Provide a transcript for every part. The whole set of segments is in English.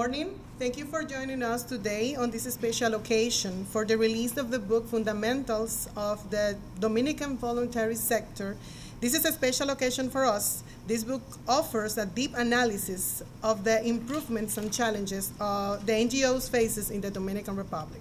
morning. Thank you for joining us today on this special occasion for the release of the book Fundamentals of the Dominican Voluntary Sector. This is a special occasion for us. This book offers a deep analysis of the improvements and challenges uh, the NGOs faces in the Dominican Republic.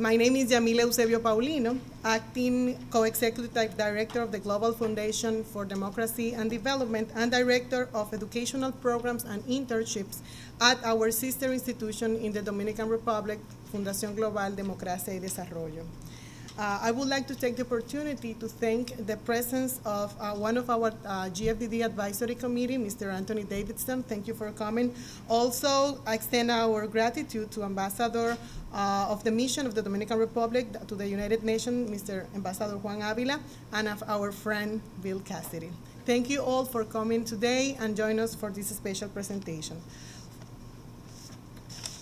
My name is Yamile Eusebio Paulino, acting co-executive director of the Global Foundation for Democracy and Development and director of educational programs and internships at our sister institution in the Dominican Republic, Fundación Global Democracia y Desarrollo. Uh, I would like to take the opportunity to thank the presence of uh, one of our uh, GFDD advisory committee, Mr. Anthony Davidson. Thank you for coming. Also, I extend our gratitude to Ambassador uh, of the Mission of the Dominican Republic to the United Nations, Mr. Ambassador Juan Avila, and of our friend Bill Cassidy. Thank you all for coming today and join us for this special presentation.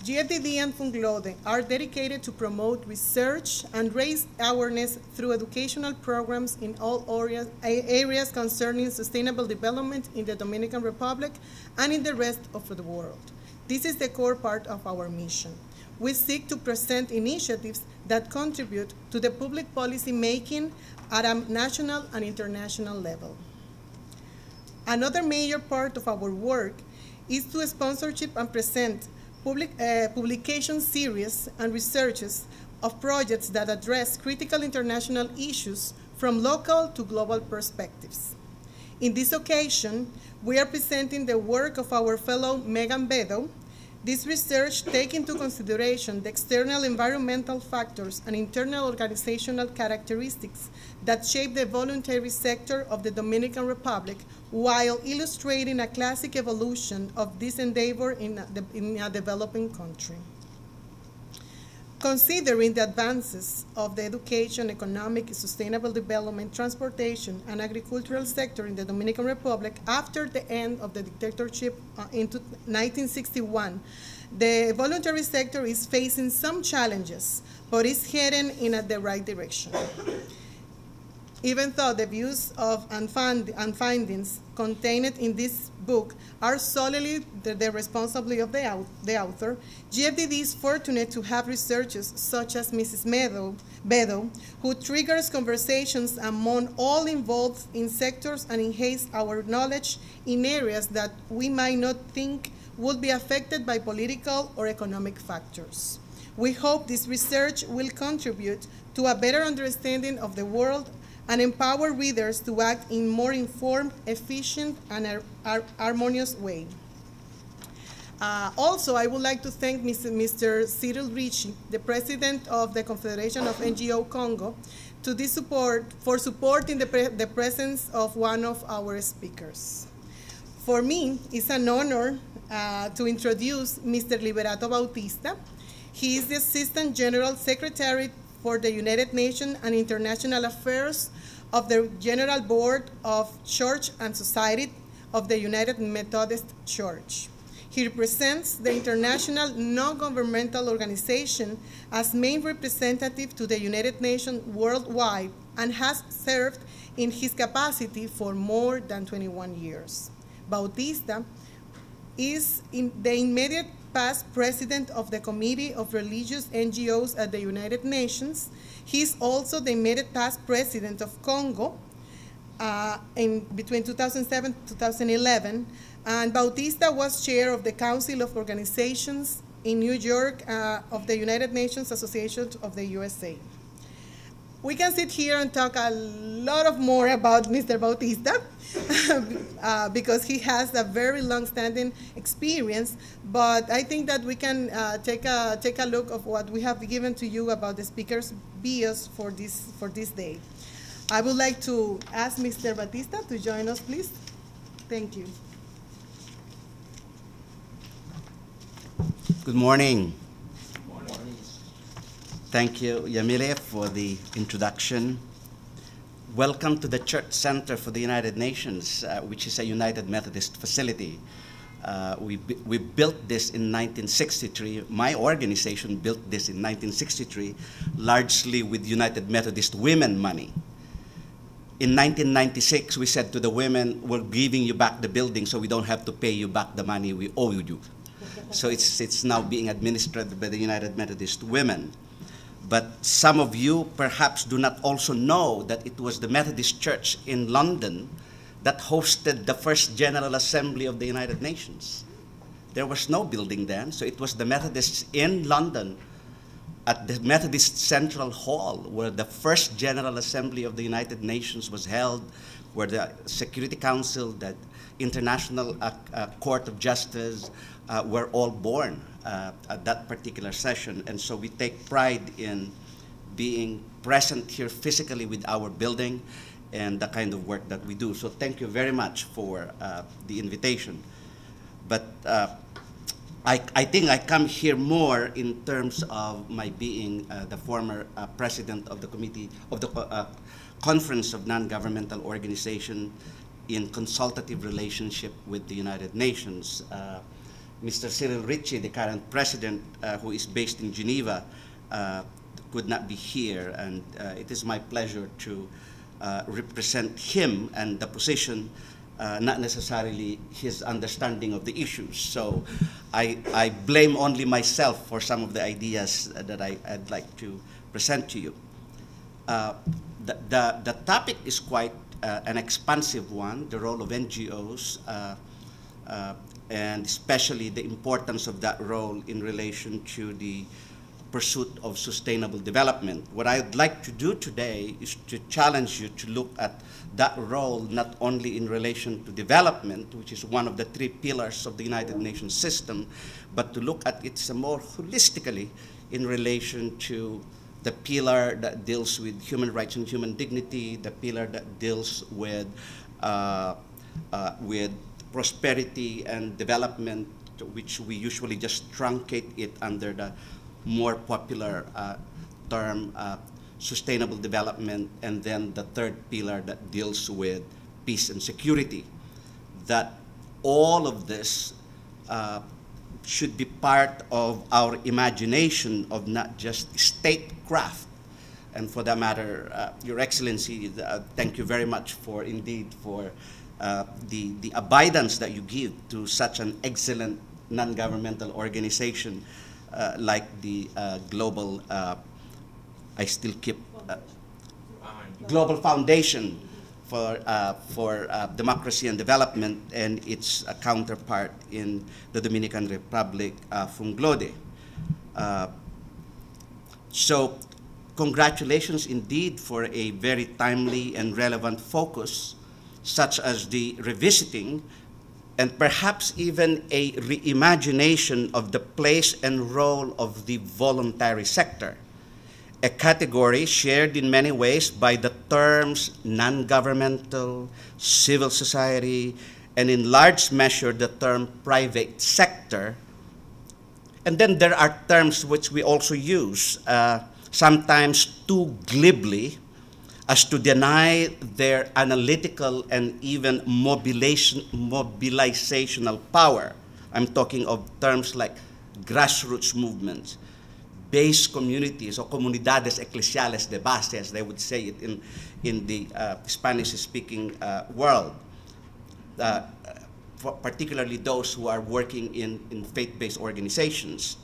GFDD and Funglode are dedicated to promote research and raise awareness through educational programs in all areas, areas concerning sustainable development in the Dominican Republic and in the rest of the world. This is the core part of our mission. We seek to present initiatives that contribute to the public policy making at a national and international level. Another major part of our work is to sponsorship and present public, uh, publication series and researches of projects that address critical international issues from local to global perspectives. In this occasion, we are presenting the work of our fellow Megan Beddow. This research takes into consideration the external environmental factors and internal organizational characteristics that shape the voluntary sector of the Dominican Republic while illustrating a classic evolution of this endeavor in a, in a developing country. Considering the advances of the education, economic, sustainable development, transportation, and agricultural sector in the Dominican Republic after the end of the dictatorship uh, in 1961, the voluntary sector is facing some challenges, but is heading in a, the right direction even though the views of and, and findings contained in this book are solely the, the responsibility of the, the, author, GFDD is fortunate to have researchers such as Mrs. Meadow, Beddow, who triggers conversations among all involved in sectors and enhance our knowledge in areas that we might not think would be affected by political or economic factors. We hope this research will contribute to a better understanding of the world and empower readers to act in more informed, efficient, and harmonious way. Uh, also, I would like to thank Mr. Cyril Ritchie, the president of the Confederation of NGO Congo, to this support for supporting the, pre the presence of one of our speakers. For me, it's an honor uh, to introduce Mr. Liberato Bautista. He is the Assistant General Secretary for the United Nations and International Affairs of the General Board of Church and Society of the United Methodist Church. He represents the international non-governmental organization as main representative to the United Nations worldwide and has served in his capacity for more than 21 years. Bautista is in the immediate past president of the Committee of Religious NGOs at the United Nations. He's also the immediate past president of Congo uh, in between 2007 2011. And Bautista was chair of the Council of Organizations in New York uh, of the United Nations Association of the USA we can sit here and talk a lot of more about Mr. Bautista uh, because he has a very long-standing experience. But I think that we can uh, take a take a look of what we have given to you about the speakers' bios for this for this day. I would like to ask Mr. Bautista to join us, please. Thank you. Good morning. Thank you, Yamile, for the introduction. Welcome to the Church Center for the United Nations, uh, which is a United Methodist facility. Uh, we, we built this in 1963. My organization built this in 1963, largely with United Methodist women money. In 1996, we said to the women, we're giving you back the building so we don't have to pay you back the money we owe you. So it's, it's now being administered by the United Methodist Women. But some of you perhaps do not also know that it was the Methodist Church in London that hosted the first General Assembly of the United Nations. There was no building then, so it was the Methodists in London at the Methodist Central Hall where the first General Assembly of the United Nations was held, where the Security Council, the International uh, uh, Court of Justice uh, were all born uh, at that particular session. And so we take pride in being present here physically with our building and the kind of work that we do. So thank you very much for uh, the invitation. But uh, I, I, think I come here more in terms of my being uh, the former uh, president of the committee of the uh, Conference of Non-Governmental Organization in consultative relationship with the United Nations. Uh, Mr. Cyril Ritchie, the current president, who is based in Geneva, could not be here, and it is my pleasure to uh, represent him and the position, uh, not necessarily his understanding of the issues. So I, I blame only myself for some of the ideas that I, would like to present to you. Uh, the, the, the, topic is quite uh, an expansive one, the role of NGOs, uh, uh, and especially the importance of that role in relation to the pursuit of sustainable development. What I'd like to do today is to challenge you to look at that role not only in relation to development, which is one of the three pillars of the United Nations system, but to look at it more holistically in relation to the pillar that deals with human rights and human dignity, the pillar that deals with, uh, uh, with prosperity and development, which we usually just truncate it under the more popular uh, term, uh, sustainable development, and then the third pillar that deals with peace and security. That all of this uh, should be part of our imagination of not just statecraft. And for that matter, uh, Your Excellency, uh, thank you very much for indeed for uh, the, the abidance that you give to such an excellent non-governmental organization uh, like the uh, global, uh, I still keep, Global Foundation for, for Democracy and Development and its counterpart in the Dominican Republic, FUNGLODE. so congratulations indeed for a very timely and relevant focus, such as the revisiting and perhaps even a reimagination of the place and role of the voluntary sector, a category shared in many ways by the terms non-governmental, civil society, and in large measure the term private sector. And then there are terms which we also use, uh, sometimes too glibly, as to deny their analytical and even mobilization, mobilizational power. I'm talking of terms like grassroots movements, base communities or comunidades eclesiales de base, as they would say it in, in the uh, Spanish-speaking uh, world, uh, particularly those who are working in, in faith-based organizations.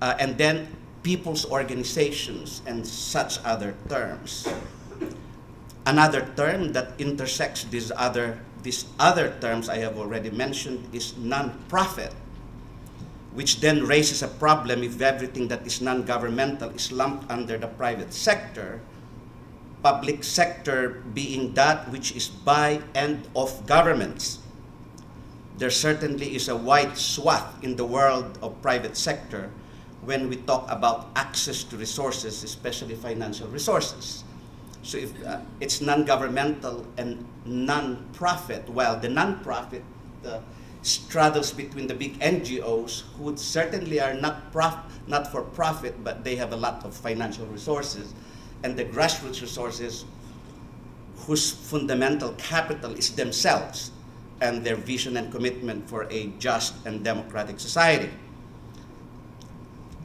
Uh, and then people's organizations, and such other terms. Another term that intersects these other, these other terms I have already mentioned is non-profit, which then raises a problem if everything that is non-governmental is lumped under the private sector, public sector being that which is by and of governments. There certainly is a wide swath in the world of private sector when we talk about access to resources, especially financial resources. So if uh, it's non-governmental and non-profit, well, the non-profit uh, straddles between the big NGOs who certainly are not, not for profit, but they have a lot of financial resources, and the grassroots resources whose fundamental capital is themselves and their vision and commitment for a just and democratic society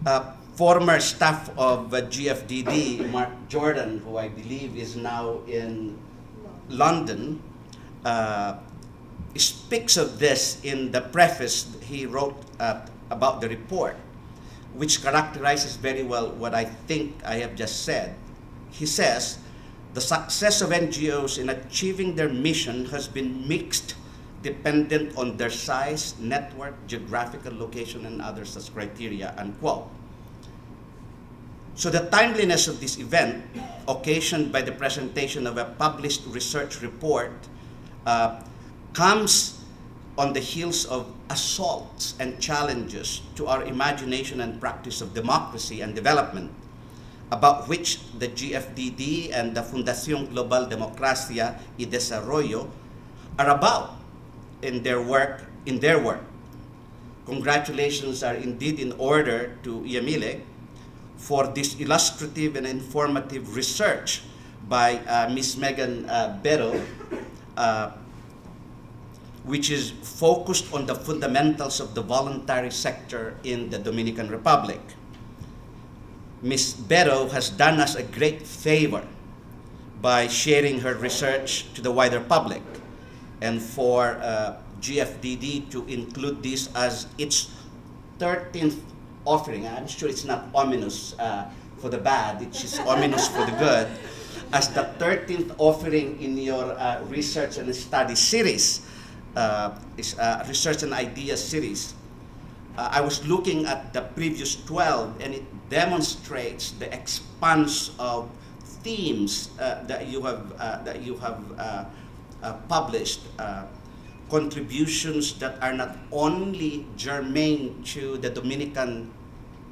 uh, former staff of uh, GFDD, Mark Jordan, who I believe is now in London, uh, speaks of this in the preface he wrote about the report, which characterizes very well what I think I have just said. He says, the success of NGOs in achieving their mission has been mixed dependent on their size, network, geographical location, and other such criteria, unquote. So the timeliness of this event, occasioned by the presentation of a published research report, uh, comes on the heels of assaults and challenges to our imagination and practice of democracy and development, about which the GFDD and the Fundación Global Democracia y Desarrollo are about in their work. In their work, congratulations are indeed in order to Yamile for this illustrative and informative research by uh, Ms. Megan uh, Beddow, uh, which is focused on the fundamentals of the voluntary sector in the Dominican Republic. Ms. Beddow has done us a great favor by sharing her research to the wider public and for uh, GFDD to include this as its 13th offering. I'm sure it's not ominous uh, for the bad, it's just ominous for the good. As the 13th offering in your uh, research and study series, uh, is a research and ideas series. Uh, I was looking at the previous 12 and it demonstrates the expanse of themes uh, that you have, uh, that you have uh, published contributions that are not only germane to the Dominican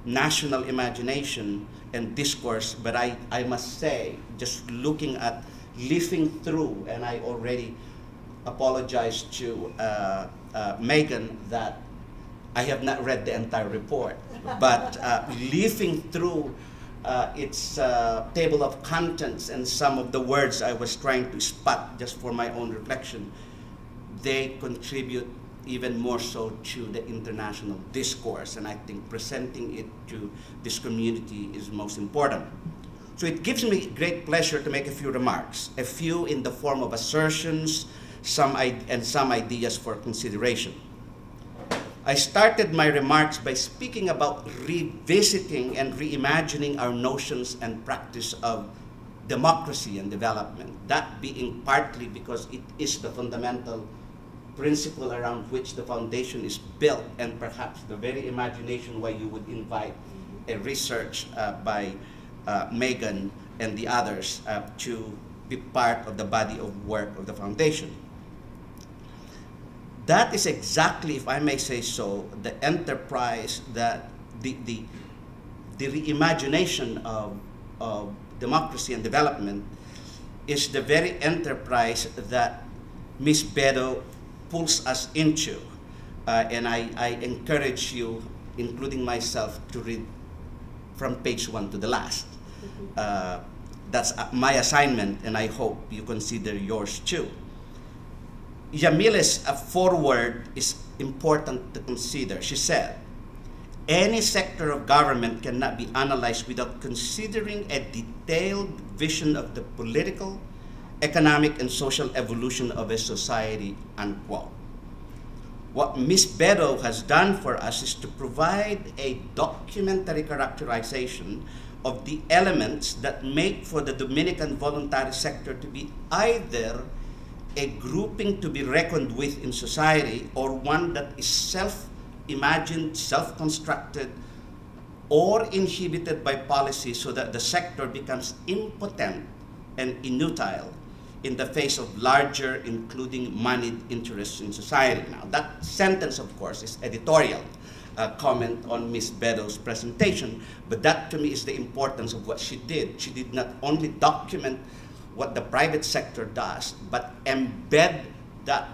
national imagination and discourse, but I, I must say, just looking at leafing through, and I already apologize to uh, uh, Megan that I have not read the entire report, but uh, leafing through uh, its uh, table of contents and some of the words I was trying to spot just for my own reflection, they contribute even more so to the international discourse. And I think presenting it to this community is most important. So it gives me great pleasure to make a few remarks, a few in the form of assertions some and some ideas for consideration. I started my remarks by speaking about revisiting and reimagining our notions and practice of democracy and development, that being partly because it is the fundamental principle around which the foundation is built and perhaps the very imagination why you would invite a research uh, by uh, Megan and the others uh, to be part of the body of work of the foundation. That is exactly, if I may say so, the enterprise that the, the, the reimagination of, of democracy and development is the very enterprise that Ms. Beddow pulls us into. Uh, and I, I encourage you, including myself, to read from page one to the last. Mm-hmm. Uh, that's uh, my assignment, and I hope you consider yours too. Yamile's foreword is important to consider. She said, any sector of government cannot be analyzed without considering a detailed vision of the political, economic and social evolution of a society, unquote. What Ms. Beddow has done for us is to provide a documentary characterization of the elements that make for the Dominican voluntary sector to be either a grouping to be reckoned with in society or one that is self-imagined, self-constructed, or inhibited by policy so that the sector becomes impotent and inutile in the face of larger, including moneyed interests in society. Now, that sentence, of course, is editorial uh, comment on Ms. Beddow's presentation, but that to me is the importance of what she did. She did not only document what the private sector does, but embed that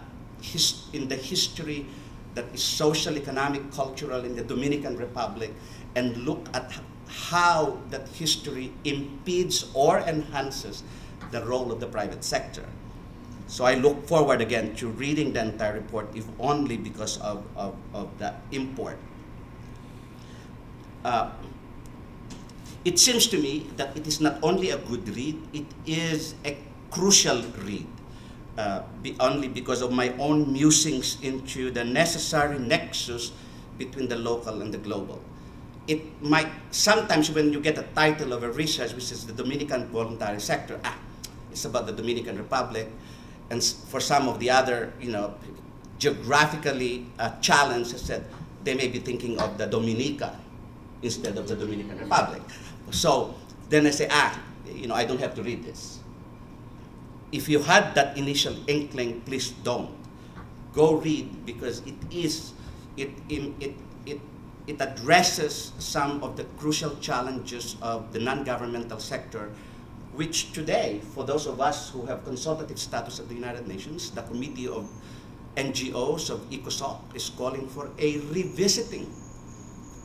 in the history that is social, economic, cultural in the Dominican Republic, and look at how that history impedes or enhances the role of the private sector. So I look forward again to reading the entire report, if only because of, of, of that import. Uh, it seems to me that it is not only a good read, it is a crucial read uh, be only because of my own musings into the necessary nexus between the local and the global. It might, sometimes when you get a title of a research, which is the Dominican voluntary sector, it's about the Dominican Republic, and for some of the other, you know, geographically uh, challenged, said, they may be thinking of the Dominica instead of the Dominican Republic. So then I say, ah, you know, I don't have to read this. If you had that initial inkling, please don't. Go read because it is, it, it, it, it addresses some of the crucial challenges of the non-governmental sector which today, for those of us who have consultative status at the United Nations, the Committee of NGOs of ECOSOC is calling for a revisiting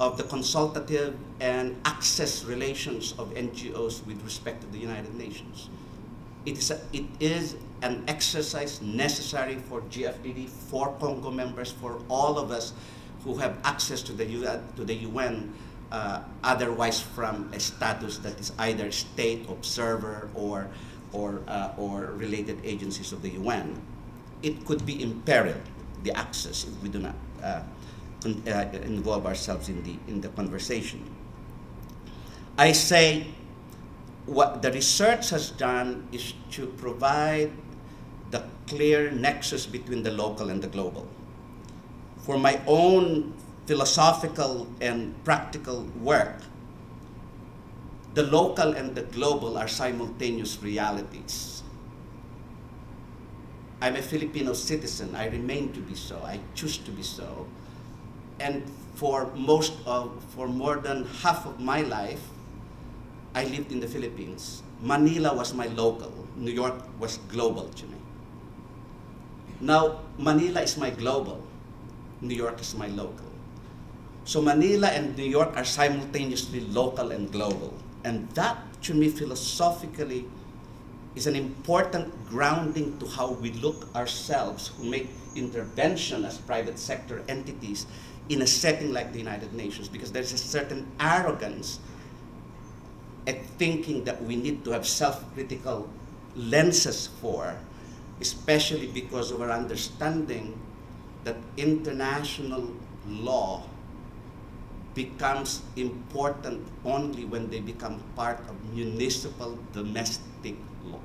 of the consultative and access relations of NGOs with respect to the United Nations. It is, a, it is an exercise necessary for GFDD, for Congo members, for all of us who have access to the UN, to the UN uh, otherwise from a status that is either state observer or, or, uh, or related agencies of the UN. It could be imperiled, the access, if we do not uh, Uh, involve ourselves in the, in the conversation. I say what the research has done is to provide the clear nexus between the local and the global. For my own philosophical and practical work, the local and the global are simultaneous realities. I'm a Filipino citizen. I remain to be so. I choose to be so and for most of, for more than half of my life, I lived in the Philippines. Manila was my local. New York was global to me. Now, Manila is my global. New York is my local. So Manila and New York are simultaneously local and global. And that, to me, philosophically, is an important grounding to how we look ourselves who make intervention as private sector entities in a setting like the United Nations because there's a certain arrogance at thinking that we need to have self-critical lenses for, especially because of our understanding that international law becomes important only when they become part of municipal domestic law.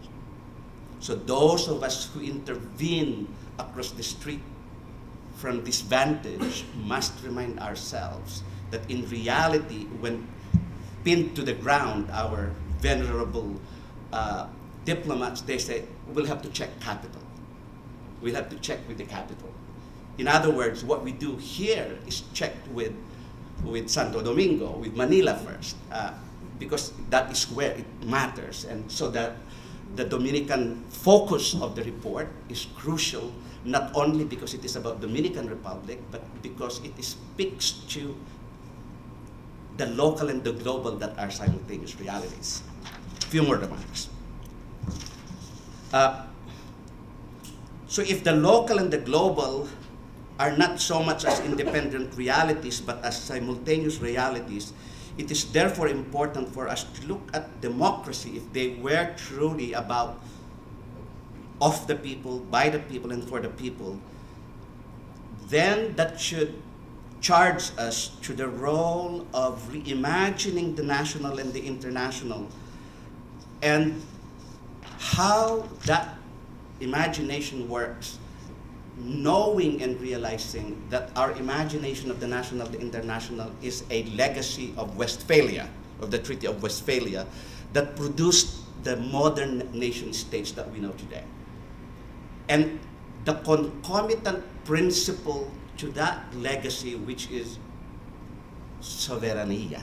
So those of us who intervene across the street from this vantage, must remind ourselves that in reality, when pinned to the ground, our venerable uh, diplomats, they say, we'll have to check capital. We'll have to check with the capital. In other words, what we do here is checked with, with Santo Domingo, with Manila first, uh, because that is where it matters. And so that the Dominican focus of the report is crucial not only because it is about Dominican Republic, but because it speaks to the local and the global that are simultaneous realities. Few more remarks. Uh, so if the local and the global are not so much as independent realities, but as simultaneous realities, it is therefore important for us to look at democracy if they were truly about of the people, by the people, and for the people, then that should charge us to the role of reimagining the national and the international and how that imagination works, knowing and realizing that our imagination of the national, and the international is a legacy of Westphalia, of the Treaty of Westphalia, that produced the modern nation states that we know today. And the concomitant principle to that legacy, which is sovereignty,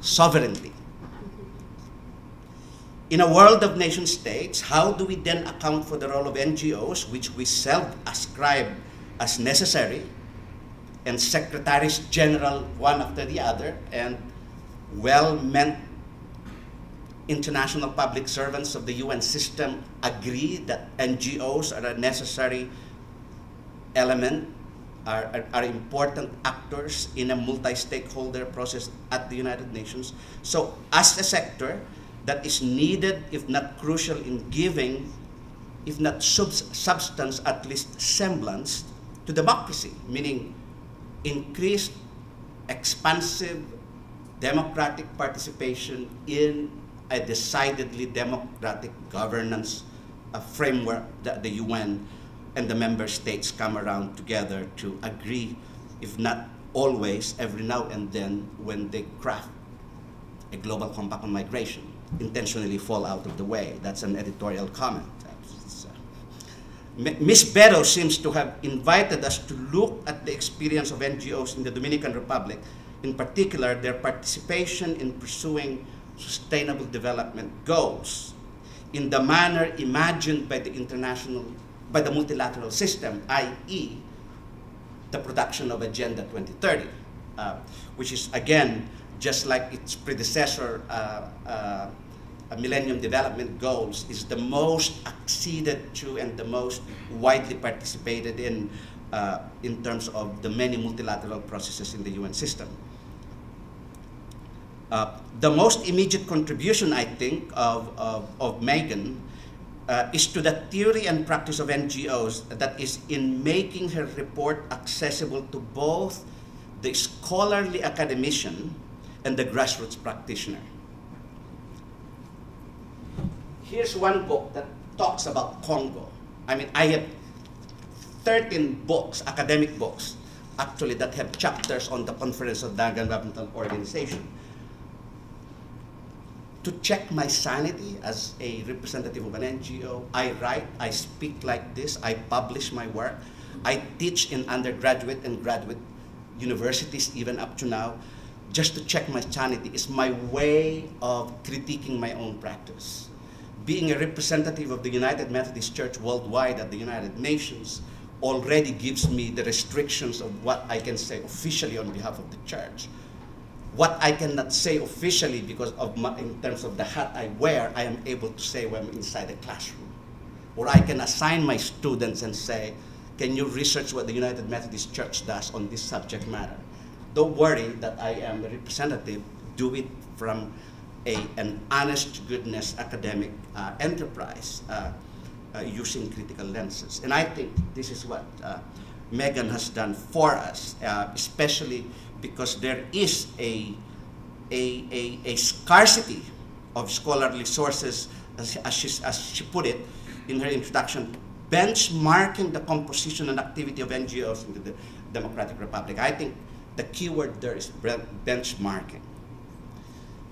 sovereignty. In a world of nation states, how do we then account for the role of NGOs, which we self-ascribe as necessary, and secretaries general one after the other, and well-meant international public servants of the UN system agree that NGOs are a necessary element, are, are, are important actors in a multi-stakeholder process at the United Nations. So as a sector that is needed, if not crucial, in giving if not sub- substance, at least semblance to democracy, meaning increased, expansive democratic participation in a decidedly democratic governance uh, framework that the UN and the member states come around together to agree, if not always, every now and then, when they craft a global compact on migration, intentionally fall out of the way. That's an editorial comment. Ms. Beddow seems to have invited us to look at the experience of NGOs in the Dominican Republic, in particular their participation in pursuing sustainable development goals in the manner imagined by the international, by the multilateral system, i.e., the production of Agenda 2030, uh, which is again just like its predecessor, uh, uh, Millennium Development Goals is the most acceded to and the most widely participated in uh, in terms of the many multilateral processes in the UN system. Uh, the most immediate contribution, I think, of, of, of Megan uh, is to the theory and practice of NGOs that is in making her report accessible to both the scholarly academician and the grassroots practitioner here's one book that talks about Congo. I mean, I have 13 books, academic books, actually, that have chapters on the Conference of the Environmental Organization. To check my sanity as a representative of an NGO, I write, I speak like this, I publish my work, I teach in undergraduate and graduate universities even up to now, just to check my sanity is my way of critiquing my own practice. Being a representative of the United Methodist Church worldwide at the United Nations already gives me the restrictions of what I can say officially on behalf of the church. What I cannot say officially because of my, in terms of the hat I wear, I am able to say when I'm inside a classroom. Or I can assign my students and say, can you research what the United Methodist Church does on this subject matter? Don't worry that I am a representative, do it from a, an honest goodness academic uh, enterprise uh, uh, using critical lenses. And I think this is what uh, Megan has done for us, uh, especially because there is a, a, a, a, scarcity of scholarly sources, as, as, she, as she put it in her introduction, benchmarking the composition and activity of NGOs in the Democratic Republic. I think the key word there is benchmarking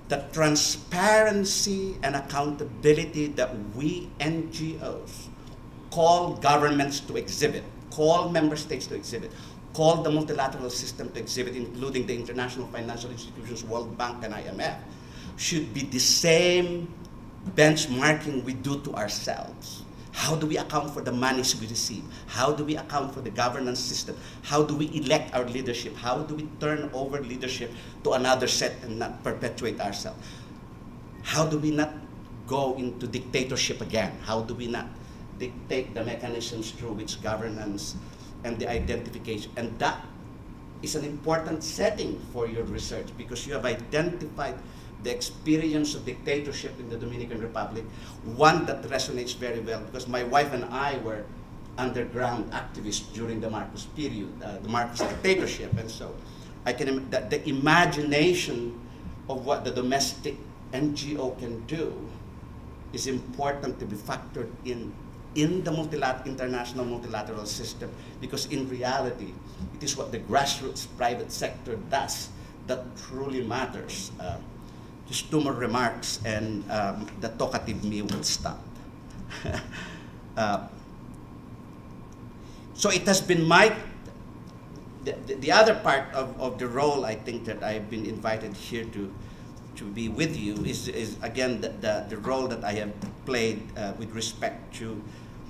the transparency and accountability that we NGOs call governments to exhibit, call member states to exhibit, call the multilateral system to exhibit, including the international financial institutions, World Bank and IMF, should be the same benchmarking we do to ourselves. How do we account for the monies we receive? How do we account for the governance system? How do we elect our leadership? How do we turn over leadership to another set and not perpetuate ourselves? How do we not go into dictatorship again? How do we not dictate the mechanisms through which governance and the identification? And that is an important setting for your research because you have identified the experience of dictatorship in the Dominican Republic, one that resonates very well because my wife and I were underground activists during the Marcos period, uh, the Marcos dictatorship, and so I can the, the imagination of what the domestic NGO can do is important to be factored in in the multilateral, international multilateral system because in reality it is what the grassroots private sector does that truly matters. Uh, just two more remarks and um, the talkative me will stop. uh, so it has been my, the, the other part of, of the role I think that I've been invited here to, to be with you is, is again the, the, the role that I have played uh, with respect to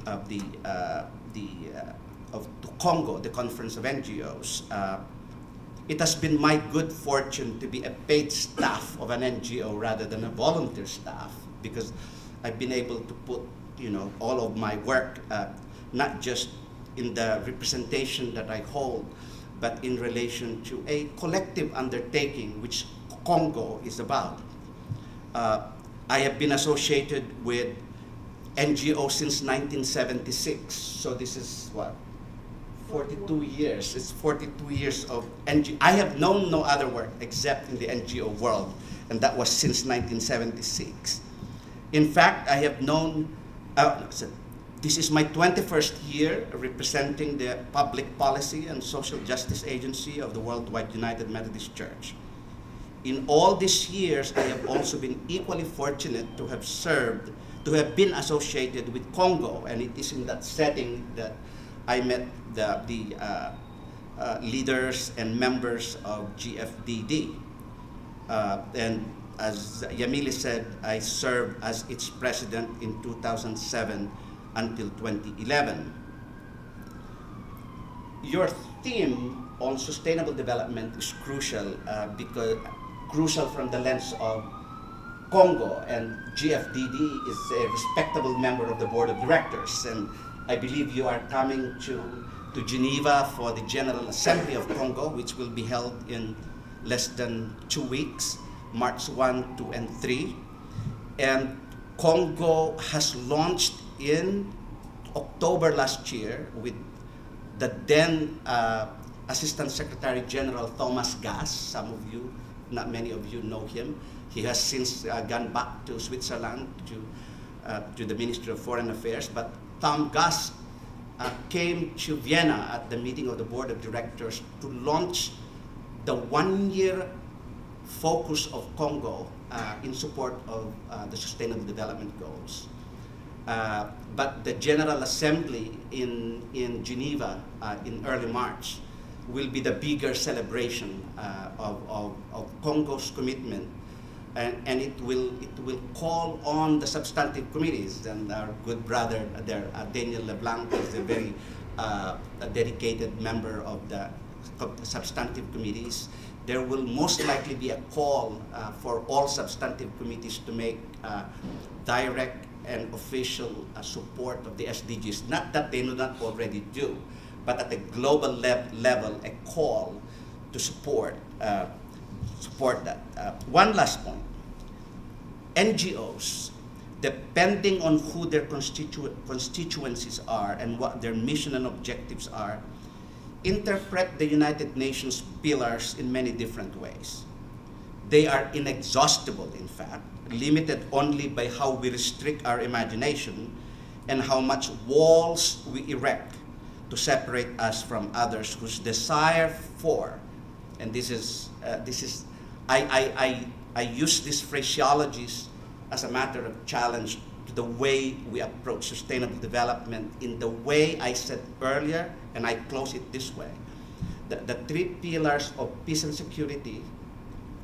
uh, the, uh, the uh, of the Congo, the Conference of NGOs. Uh, it has been my good fortune to be a paid staff of an NGO rather than a volunteer staff because I've been able to put you know all of my work uh, not just in the representation that I hold but in relation to a collective undertaking which Congo is about. Uh, I have been associated with NGO since 1976. So this is what? 42 years. It's 42 years of NGO. I have known no other work except in the NGO world, and that was since 1976. In fact, I have known, uh, this is my 21st year representing the Public Policy and Social Justice Agency of the Worldwide United Methodist Church. In all these years, I have also been equally fortunate to have served, to have been associated with Congo, and it is in that setting that I met the, the uh, uh, leaders and members of GFDD. Uh, and as Yamile said, I served as its president in 2007 until 2011. Your theme on sustainable development is crucial uh, because crucial from the lens of Congo and GFDD is a respectable member of the board of directors and I believe you are coming to, to Geneva for the General Assembly of Congo, which will be held in less than two weeks, March 1, 2, and 3. And Congo has launched in October last year with the then uh, Assistant Secretary General Thomas Gass. Some of you, not many of you know him. He has since uh, gone back to Switzerland to, uh, to the Ministry of Foreign Affairs, but Tom Gass uh, came to Vienna at the meeting of the board of directors to launch the one-year focus of Congo uh, in support of uh, the Sustainable Development Goals. Uh, but the General Assembly in, in Geneva in early March will be the bigger celebration uh, of, of, of Congo's commitment and, and it will it will call on the substantive committees and our good brother there uh, Daniel LeBlanc is a very uh, a dedicated member of the substantive committees. There will most likely be a call uh, for all substantive committees to make uh, direct and official uh, support of the SDGs not that they do not already do but at a global lev level a call to support uh, support that. Uh, one last point. NGOs, depending on who their constitu constituencies are and what their mission and objectives are, interpret the United Nations pillars in many different ways. They are inexhaustible, in fact, limited only by how we restrict our imagination and how much walls we erect to separate us from others whose desire for, and this is, uh, this is I, I, I, I use these phraseologies as a matter of challenge to the way we approach sustainable development in the way I said earlier, and I close it this way. The, the three pillars of peace and security,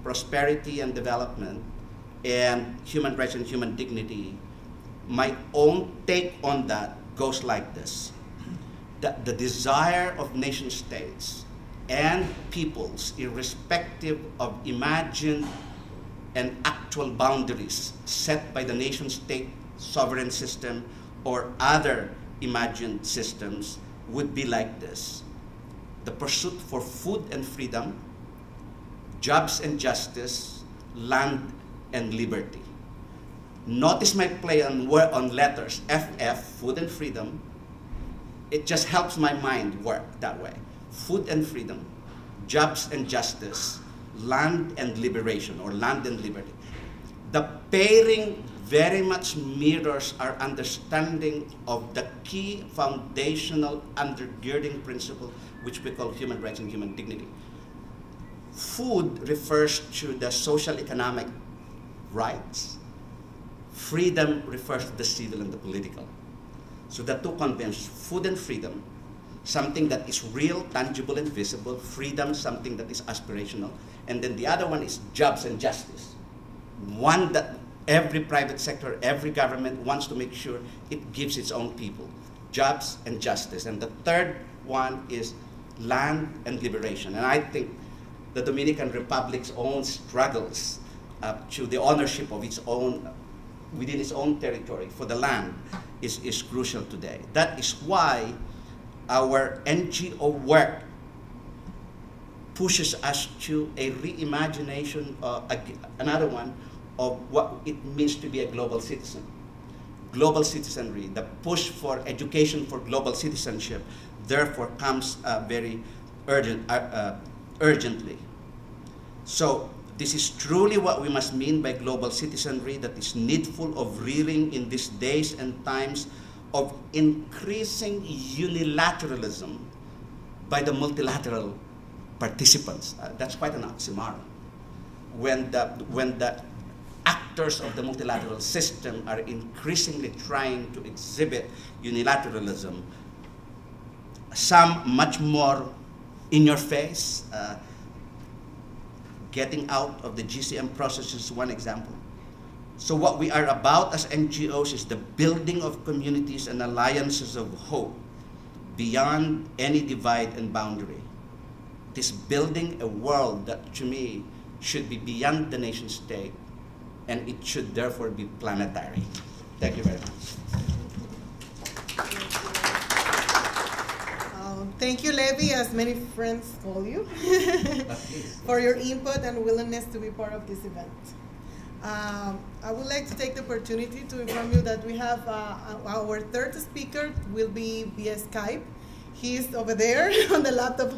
prosperity and development, and human rights and human dignity, my own take on that goes like this. The, the desire of nation states and peoples, irrespective of imagined and actual boundaries set by the nation state sovereign system or other imagined systems, would be like this the pursuit for food and freedom, jobs and justice, land and liberty. Notice my play on, on letters FF, food and freedom. It just helps my mind work that way food and freedom, jobs and justice, land and liberation, or land and liberty. The pairing very much mirrors our understanding of the key foundational undergirding principle which we call human rights and human dignity. Food refers to the social economic rights. Freedom refers to the civil and the political. So the two conventions, food and freedom, something that is real, tangible, and visible, freedom, something that is aspirational, and then the other one is jobs and justice. One that every private sector, every government wants to make sure it gives its own people jobs and justice. And the third one is land and liberation. And I think the Dominican Republic's own struggles uh, to the ownership of its own, within its own territory for the land is, is crucial today. That is why our NGO work pushes us to a reimagination, uh, another one, of what it means to be a global citizen. global citizenry, the push for education for global citizenship, therefore comes uh, very urgent, uh, uh, urgently. So this is truly what we must mean by global citizenry that is needful of rearing in these days and times of increasing unilateralism by the multilateral participants. Uh, that's quite an oxymoron. When the, when the actors of the multilateral system are increasingly trying to exhibit unilateralism, some much more in your face, uh, getting out of the GCM process is one example. So what we are about as NGOs is the building of communities and alliances of hope beyond any divide and boundary. It is building a world that to me should be beyond the nation state and it should therefore be planetary. Thank you very much. Um, thank you, Levi, as many friends call you, for your input and willingness to be part of this event. Um, I would like to take the opportunity to inform you that we have uh, our third speaker will be via Skype. He's over there on the laptop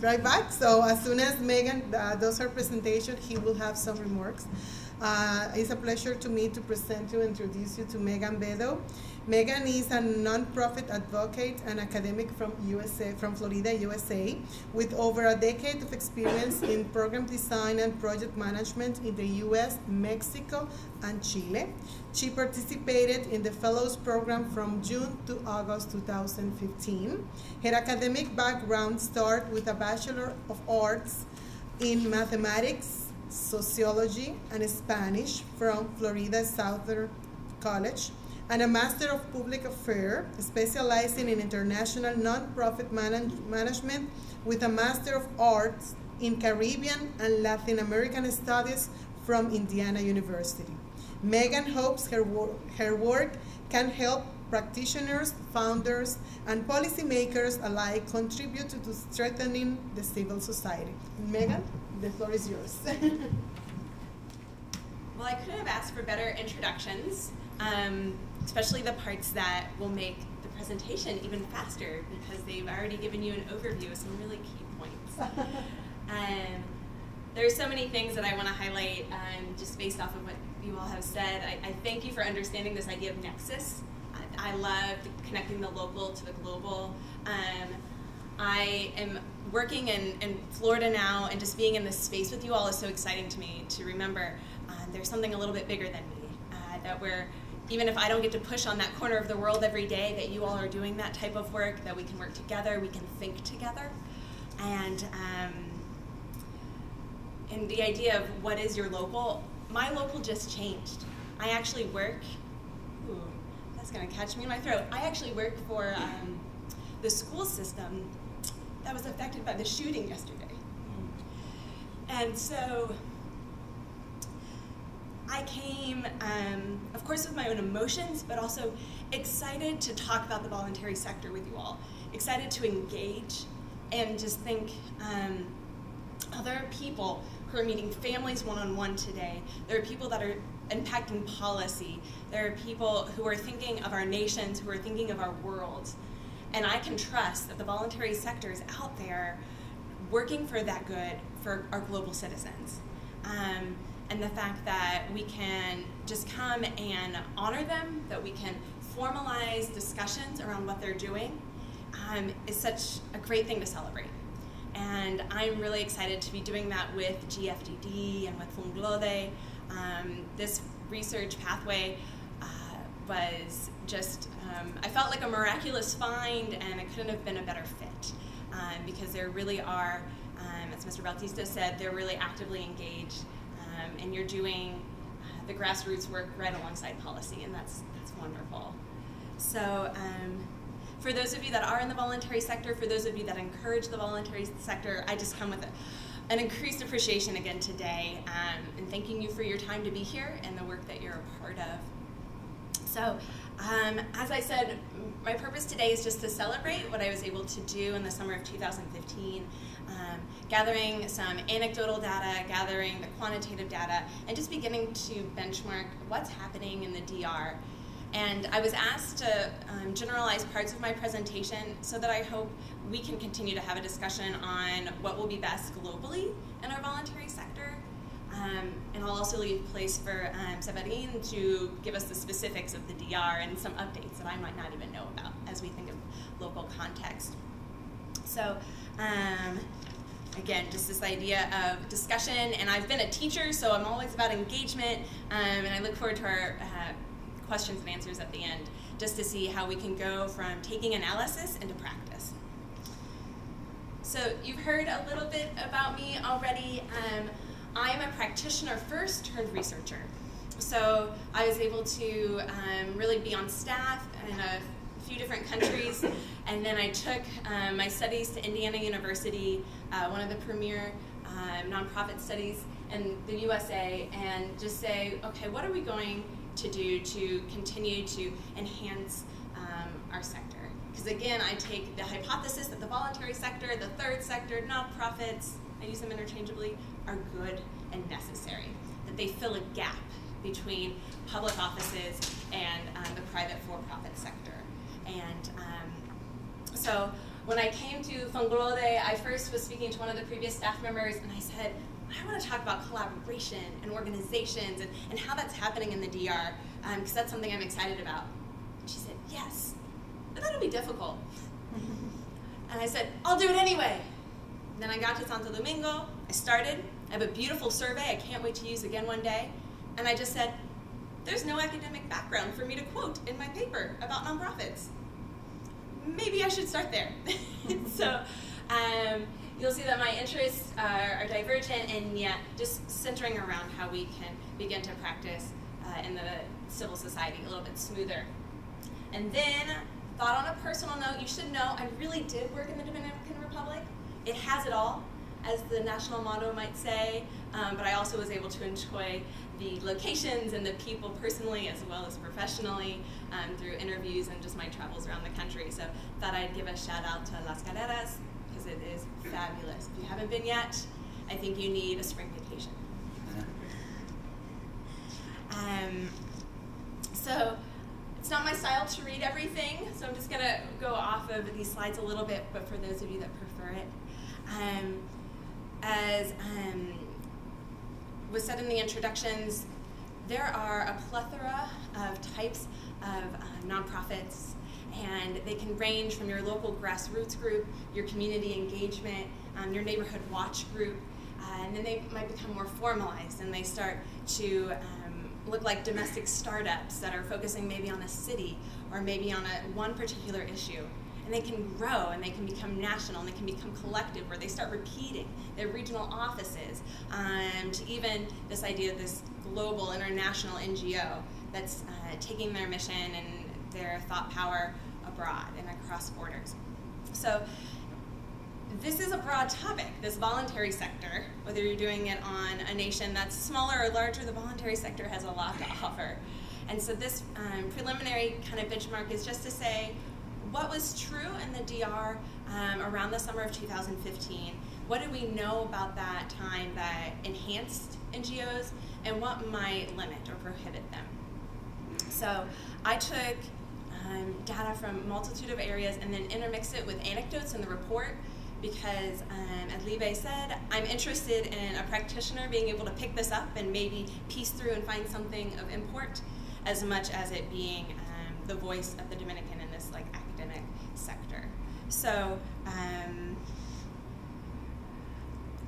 right back. So as soon as Megan uh, does her presentation, he will have some remarks. Uh, it's a pleasure to me to present you, and introduce you to Megan Beddow. Megan is a nonprofit advocate and academic from USA, from Florida, USA, with over a decade of experience in program design and project management in the US, Mexico, and Chile. She participated in the Fellows Program from June to August 2015. Her academic background started with a Bachelor of Arts in Mathematics, Sociology and Spanish from Florida Southern College, and a Master of Public Affairs, specializing in international nonprofit manage management with a Master of Arts in Caribbean and Latin American Studies from Indiana University. Megan hopes her, wor her work can help practitioners, founders, and policymakers alike contribute to strengthening the civil society. Megan? the floor is yours. well, I couldn't have asked for better introductions, um, especially the parts that will make the presentation even faster because they've already given you an overview of some really key points. um, there are so many things that I want to highlight um, just based off of what you all have said. I, I thank you for understanding this idea of nexus. I, I love connecting the local to the global. Um, I am working in, in Florida now and just being in this space with you all is so exciting to me to remember uh, there's something a little bit bigger than me. Uh, that we're, even if I don't get to push on that corner of the world every day, that you all are doing that type of work, that we can work together, we can think together. And, um, and the idea of what is your local, my local just changed. I actually work, ooh, that's gonna catch me in my throat. I actually work for um, the school system that was affected by the shooting yesterday. And so I came, um, of course, with my own emotions, but also excited to talk about the voluntary sector with you all. Excited to engage and just think, um, there are people who are meeting families one on one today. There are people that are impacting policy. There are people who are thinking of our nations, who are thinking of our world. And I can trust that the voluntary sector is out there working for that good for our global citizens. Um, and the fact that we can just come and honor them, that we can formalize discussions around what they're doing, um, is such a great thing to celebrate. And I'm really excited to be doing that with GFDD and with Funglode. Um, this research pathway uh, was just, um, I felt like a miraculous find and it couldn't have been a better fit um, because there really are, um, as Mr. Bautista said, they're really actively engaged um, and you're doing the grassroots work right alongside policy and that's, that's wonderful. So um, for those of you that are in the voluntary sector, for those of you that encourage the voluntary sector, I just come with a, an increased appreciation again today um, and thanking you for your time to be here and the work that you're a part of. So um, as I said, my purpose today is just to celebrate what I was able to do in the summer of 2015, um, gathering some anecdotal data, gathering the quantitative data, and just beginning to benchmark what's happening in the DR And I was asked to um, generalize parts of my presentation so that I hope we can continue to have a discussion on what will be best globally in our voluntary sector. Um, and I'll also leave place for um, Severin to give us the specifics of the DR and some updates that I might not even know about as we think of local context. So, um, again, just this idea of discussion, and I've been a teacher, so I'm always about engagement, um, and I look forward to our uh, questions and answers at the end, just to see how we can go from taking analysis into practice. So you've heard a little bit about me already. Um, I'm a practitioner first turned researcher. So I was able to um, really be on staff in a few different countries, and then I took um, my studies to Indiana University, uh, one of the premier um, nonprofit studies in the USA, and just say, okay, what are we going to do to continue to enhance um, our sector? Because again, I take the hypothesis that the voluntary sector, the third sector, nonprofits, I use them interchangeably, are good and necessary, that they fill a gap between public offices and um, the private for-profit sector. And um, so when I came to Funglode, I first was speaking to one of the previous staff members, and I said, I want to talk about collaboration and organizations and, and how that's happening in the DR, because um, that's something I'm excited about. And she said, yes, but that'll be difficult. and I said, I'll do it anyway. Then I got to Santo Domingo, I started, I have a beautiful survey I can't wait to use again one day, and I just said, there's no academic background for me to quote in my paper about nonprofits. Maybe I should start there. so um, you'll see that my interests are, are, divergent and yet just centering around how we can begin to practice uh, in the civil society a little bit smoother. And then, thought on a personal note, you should know I really did work in the Dominican Republic. It has it all, as the national motto might say, um, but I also was able to enjoy the locations and the people personally as well as professionally um, through interviews and just my travels around the country. So thought I'd give a shout out to Las Galeras because it is fabulous. If you haven't been yet, I think you need a spring vacation. Um, so it's not my style to read everything, so I'm just going to go off of these slides a little bit, but for those of you that prefer it. Um, as um, was said in the introductions, there are a plethora of types of uh, nonprofits, and they can range from your local grassroots group, your community engagement, um, your neighborhood watch group, uh, and then they might become more formalized and they start to um, look like domestic startups that are focusing maybe on a city or maybe on a, one particular issue and they can grow and they can become national and they can become collective where they start repeating their regional offices um, to even this idea of this global international NGO that's uh, taking their mission and their thought power abroad and across borders. So this is a broad topic, this voluntary sector, whether you're doing it on a nation that's smaller or larger, the voluntary sector has a lot to offer. And so this um, preliminary kind of benchmark is just to say, what was true in the DR um, around the summer of 2015? What did we know about that time that enhanced NGOs and what might limit or prohibit them? So I took um, data from multitude of areas and then intermixed it with anecdotes in the report because, um, as Libe said, I'm interested in a practitioner being able to pick this up and maybe piece through and find something of import as much as it being um, the voice of the Dominican in this like academic sector. So um,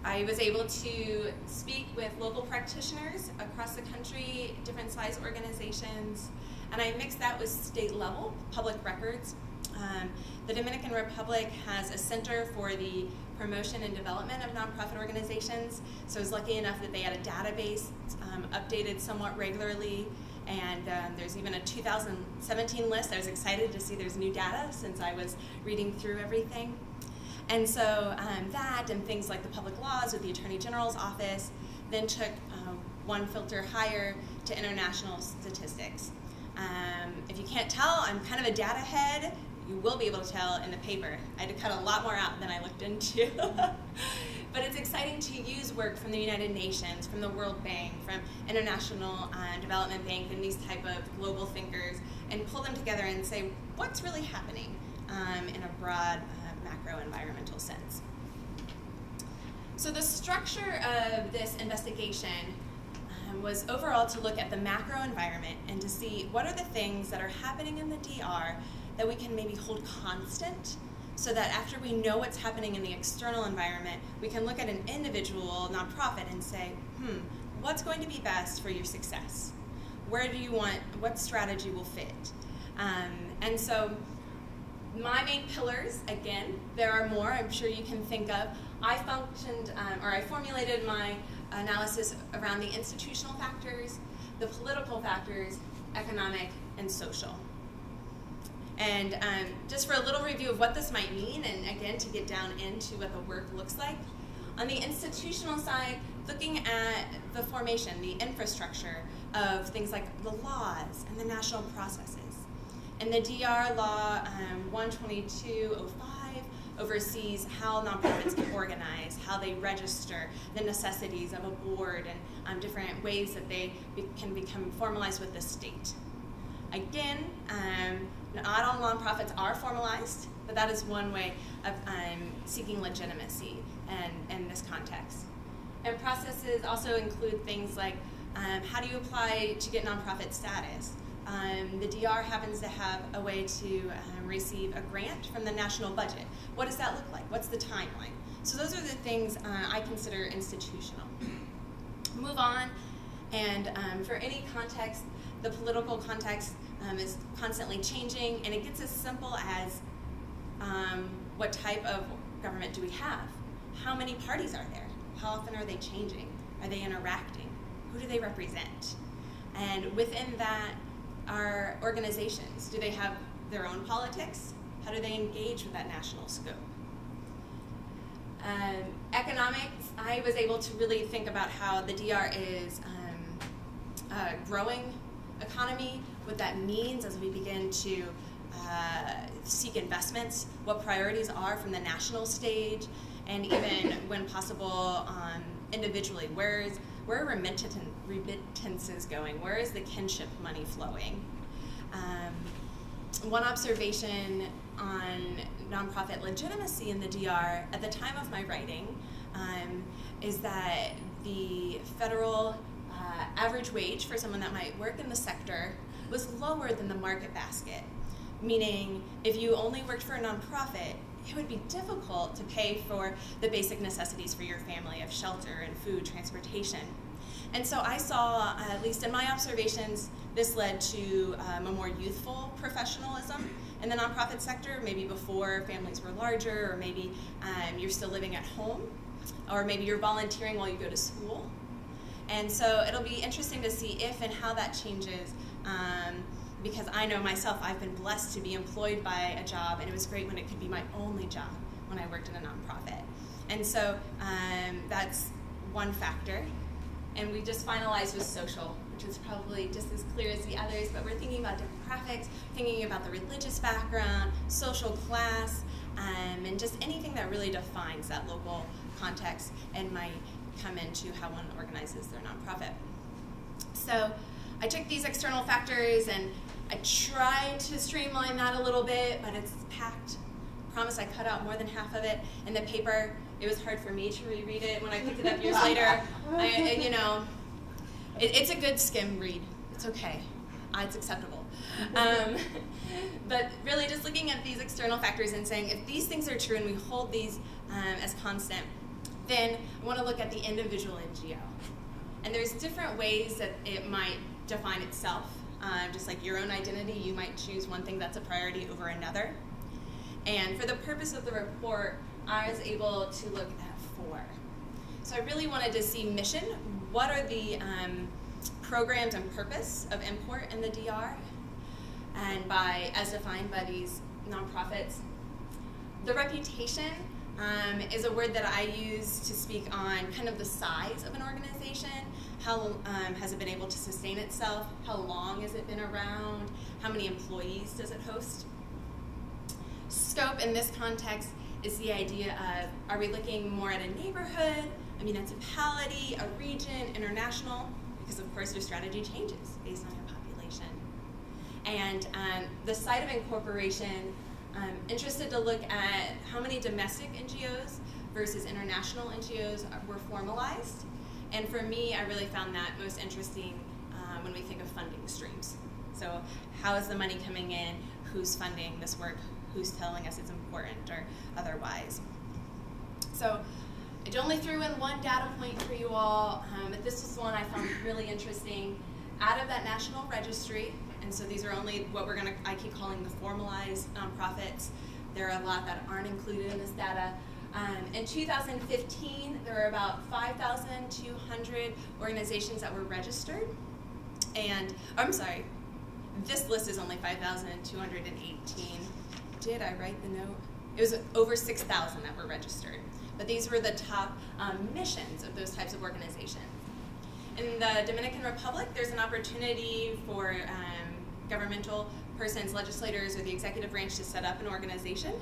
I was able to speak with local practitioners across the country, different size organizations, and I mixed that with state level public records. Um, the Dominican Republic has a center for the promotion and development of nonprofit organizations, so I was lucky enough that they had a database um, updated somewhat regularly and um, there's even a 2017 list. I was excited to see there's new data since I was reading through everything. And so um, that and things like the public laws with the Attorney General's office then took uh, one filter higher to international statistics. Um, if you can't tell, I'm kind of a data head. You will be able to tell in the paper. I had to cut a lot more out than I looked into. but it's exciting to use work from the United Nations, from the World Bank, from International uh, Development Bank, and these type of global thinkers, and pull them together and say, what's really happening um, in a broad uh, macro environmental sense. So the structure of this investigation um, was overall to look at the macro environment and to see what are the things that are happening in the DR that we can maybe hold constant so that after we know what's happening in the external environment, we can look at an individual nonprofit and say, hmm, what's going to be best for your success? Where do you want, what strategy will fit? Um, and so my main pillars, again, there are more I'm sure you can think of. I functioned, um, or I formulated my analysis around the institutional factors, the political factors, economic, and social. And um, just for a little review of what this might mean, and again, to get down into what the work looks like. On the institutional side, looking at the formation, the infrastructure of things like the laws and the national processes. And the DR Law um, 12205 oversees how nonprofits can organize, how they register, the necessities of a board, and um, different ways that they be can become formalized with the state. Again, um, not all nonprofits are formalized, but that is one way of um, seeking legitimacy in, in this context. And processes also include things like um, how do you apply to get nonprofit status? Um, the DR happens to have a way to um, receive a grant from the national budget. What does that look like? What's the timeline? So those are the things uh, I consider institutional. Move on, and um, for any context, the political context um, is constantly changing, and it gets as simple as um, what type of government do we have? How many parties are there? How often are they changing? Are they interacting? Who do they represent? And within that are organizations. Do they have their own politics? How do they engage with that national scope? Um, economics, I was able to really think about how the DR is um, a growing economy, what that means as we begin to uh, seek investments, what priorities are from the national stage, and even when possible um, individually. Where is where are remittances going? Where is the kinship money flowing? Um, one observation on nonprofit legitimacy in the DR at the time of my writing um, is that the federal uh, average wage for someone that might work in the sector was lower than the market basket. Meaning, if you only worked for a nonprofit, it would be difficult to pay for the basic necessities for your family of shelter and food, transportation. And so I saw, uh, at least in my observations, this led to um, a more youthful professionalism in the nonprofit sector, maybe before families were larger, or maybe um, you're still living at home, or maybe you're volunteering while you go to school. And so it'll be interesting to see if and how that changes. Um, because I know myself, I've been blessed to be employed by a job, and it was great when it could be my only job when I worked in a nonprofit. And so um, that's one factor. And we just finalized with social, which is probably just as clear as the others, but we're thinking about demographics, thinking about the religious background, social class, um, and just anything that really defines that local context and might come into how one organizes their nonprofit. So I took these external factors and I tried to streamline that a little bit, but it's packed. I promise I cut out more than half of it in the paper. It was hard for me to reread it when I picked it up years later. I, you know, it, it's a good skim read. It's okay. Uh, it's acceptable. Um, but really just looking at these external factors and saying if these things are true and we hold these um, as constant, then I want to look at the individual NGO. And there's different ways that it might define itself. Um, just like your own identity, you might choose one thing that's a priority over another. And for the purpose of the report, I was able to look at four. So I really wanted to see mission. What are the um, programs and purpose of import in the DR? And by, as defined by these nonprofits. The reputation um, is a word that I use to speak on kind of the size of an organization. How um, has it been able to sustain itself? How long has it been around? How many employees does it host? Scope in this context is the idea of are we looking more at a neighborhood, a municipality, a region, international? Because of course your strategy changes based on your population. And um, the site of incorporation, I'm interested to look at how many domestic NGOs versus international NGOs were formalized. And for me, I really found that most interesting uh, when we think of funding streams. So how is the money coming in? Who's funding this work? Who's telling us it's important or otherwise? So I only threw in one data point for you all, um, but this was one I found really interesting. Out of that national registry, and so these are only what we're gonna, I keep calling the formalized nonprofits. There are a lot that aren't included in this data. Um, in 2015, there were about 5,200 organizations that were registered. And, I'm sorry, this list is only 5,218. Did I write the note? It was over 6,000 that were registered. But these were the top um, missions of those types of organizations. In the Dominican Republic, there's an opportunity for um, governmental persons, legislators, or the executive branch to set up an organization.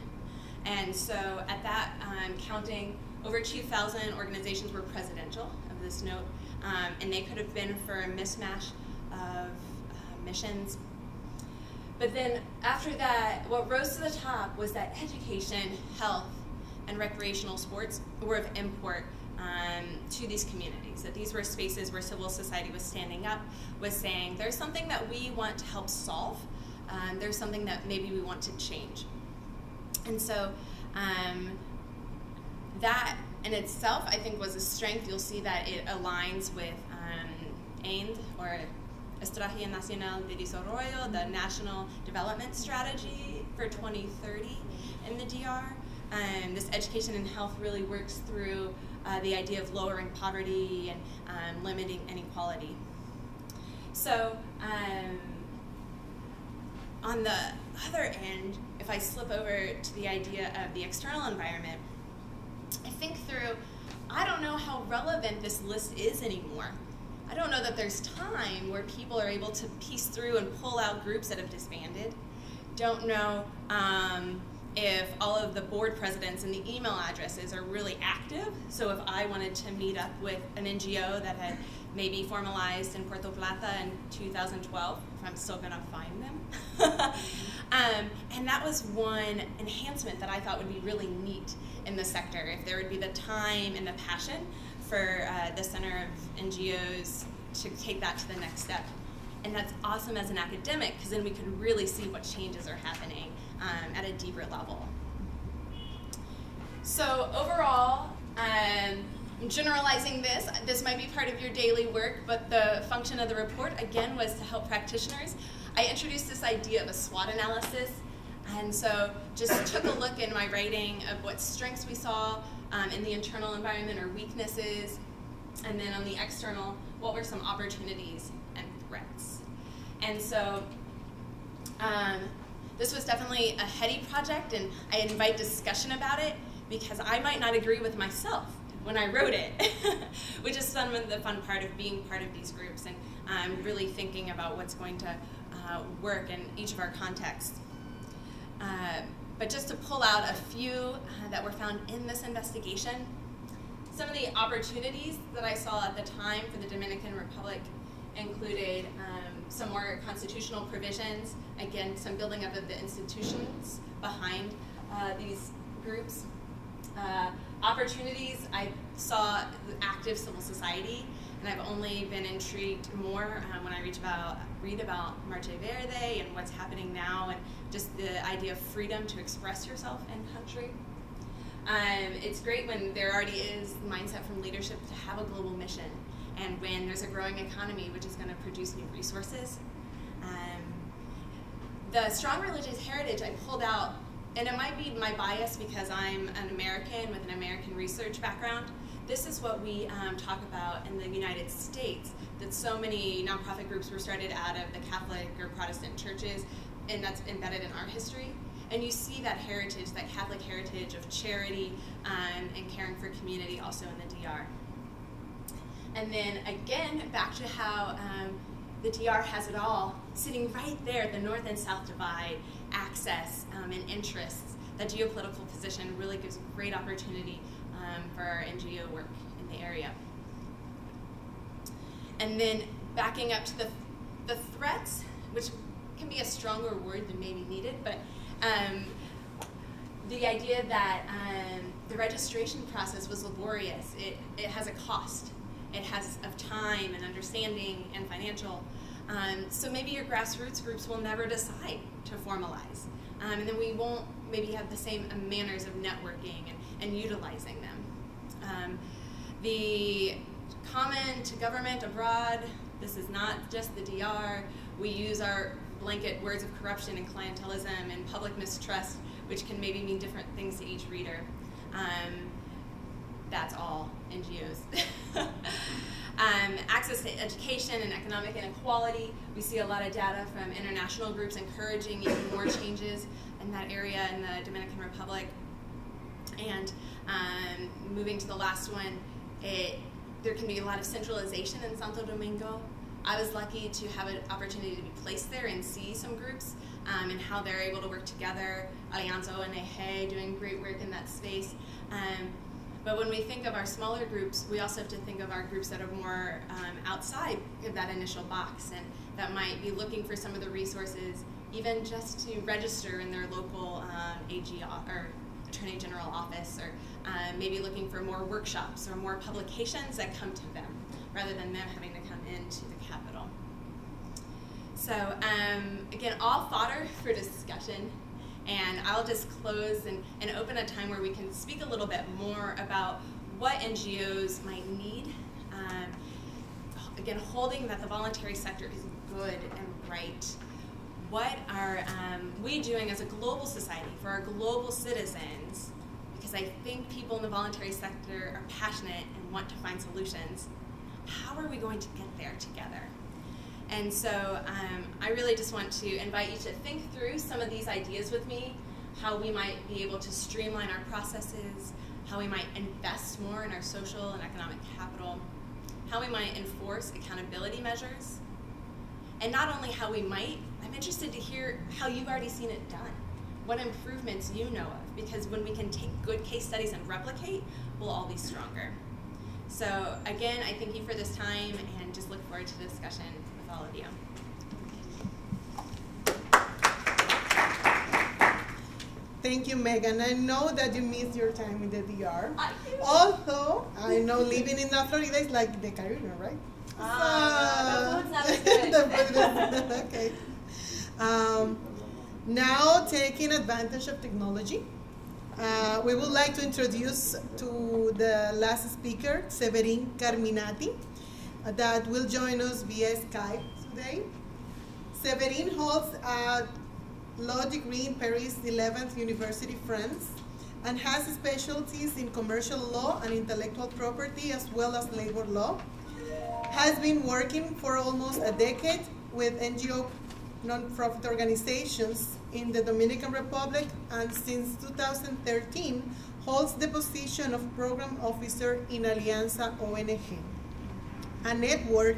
And so at that um, counting, over 2,000 organizations were presidential of this note, um, and they could have been for a mismatch of uh, missions. But then after that, what rose to the top was that education, health, and recreational sports were of import um, to these communities. That these were spaces where civil society was standing up, was saying, there's something that we want to help solve, um, there's something that maybe we want to change. And so um, that in itself, I think, was a strength. You'll see that it aligns with um, AIND, or Estrategia Nacional de Desarrollo, the National Development Strategy for 2030 in the DR. Um, this education and health really works through uh, the idea of lowering poverty and um, limiting inequality. So, um, on the other end, if I slip over to the idea of the external environment, I think through, I don't know how relevant this list is anymore. I don't know that there's time where people are able to piece through and pull out groups that have disbanded. Don't know um, if all of the board presidents and the email addresses are really active. So if I wanted to meet up with an NGO that had maybe formalized in Puerto Plata in 2012, if I'm still gonna find them. um, and that was one enhancement that I thought would be really neat in the sector, if there would be the time and the passion for uh, the Center of NGOs to take that to the next step. And that's awesome as an academic, because then we could really see what changes are happening um, at a deeper level. So overall, um, Generalizing this. This might be part of your daily work, but the function of the report, again, was to help practitioners. I introduced this idea of a SWOT analysis, and so just took a look in my writing of what strengths we saw um, in the internal environment or weaknesses, and then on the external, what were some opportunities and threats. And so um, this was definitely a heady project, and I invite discussion about it because I might not agree with myself when I wrote it, which is of the fun part of being part of these groups and um, really thinking about what's going to uh, work in each of our contexts. Uh, but just to pull out a few uh, that were found in this investigation, some of the opportunities that I saw at the time for the Dominican Republic included um, some more constitutional provisions, again, some building up of the institutions behind uh, these groups. Uh, opportunities, I saw active civil society, and I've only been intrigued more um, when I read about, read about Verde and what's happening now, and just the idea of freedom to express yourself in country. Um, it's great when there already is mindset from leadership to have a global mission, and when there's a growing economy which is going to produce new resources. Um, the strong religious heritage I pulled out and it might be my bias because I'm an American with an American research background. This is what we um, talk about in the United States, that so many nonprofit groups were started out of the Catholic or Protestant churches, and that's embedded in our history. And you see that heritage, that Catholic heritage of charity um, and caring for community also in the DR. And then again, back to how um, the DR has it all, sitting right there, the north and south divide, access um, and interests, that geopolitical position really gives great opportunity um, for our NGO work in the area. And then backing up to the, the threats, which can be a stronger word than maybe needed, but um, the idea that um, the registration process was laborious, it, it has a cost. It has of time and understanding and financial. Um, so maybe your grassroots groups will never decide to formalize. Um, and then we won't maybe have the same manners of networking and, and utilizing them. Um, the common to government abroad, this is not just the DR. We use our blanket words of corruption and clientelism and public mistrust, which can maybe mean different things to each reader. Um, that's all NGOs. um, access to education and economic inequality. We see a lot of data from international groups encouraging even more changes in that area in the Dominican Republic. And um, moving to the last one, it, there can be a lot of centralization in Santo Domingo. I was lucky to have an opportunity to be placed there and see some groups um, and how they're able to work together. Alianza ONG doing great work in that space. Um, but when we think of our smaller groups, we also have to think of our groups that are more um, outside of that initial box and that might be looking for some of the resources, even just to register in their local um, AG or Attorney General office, or um, maybe looking for more workshops or more publications that come to them rather than them having to come into the Capitol. So um, again, all fodder for discussion. And I'll just close and, and open a time where we can speak a little bit more about what NGOs might need. Um, again, holding that the voluntary sector is good and right. What are um, we doing as a global society for our global citizens? Because I think people in the voluntary sector are passionate and want to find solutions. How are we going to get there together? And so um, I really just want to invite you to think through some of these ideas with me, how we might be able to streamline our processes, how we might invest more in our social and economic capital, how we might enforce accountability measures, and not only how we might, I'm interested to hear how you've already seen it done, what improvements you know of, because when we can take good case studies and replicate, we'll all be stronger. So again, I thank you for this time and just look forward to the discussion all of you. Thank you, Megan. I know that you missed your time in the DR. I also, I know living in Florida is like the Caribbean, right? Ah, the food's not good. okay. Um, now, taking advantage of technology, uh, we would like to introduce to the last speaker, Severin Carminati that will join us via Skype today. Severin holds a law degree in Paris 11th University, France, and has specialties in commercial law and intellectual property as well as labor law. Has been working for almost a decade with NGO non-profit organizations in the Dominican Republic and since 2013 holds the position of program officer in Alianza ONG a network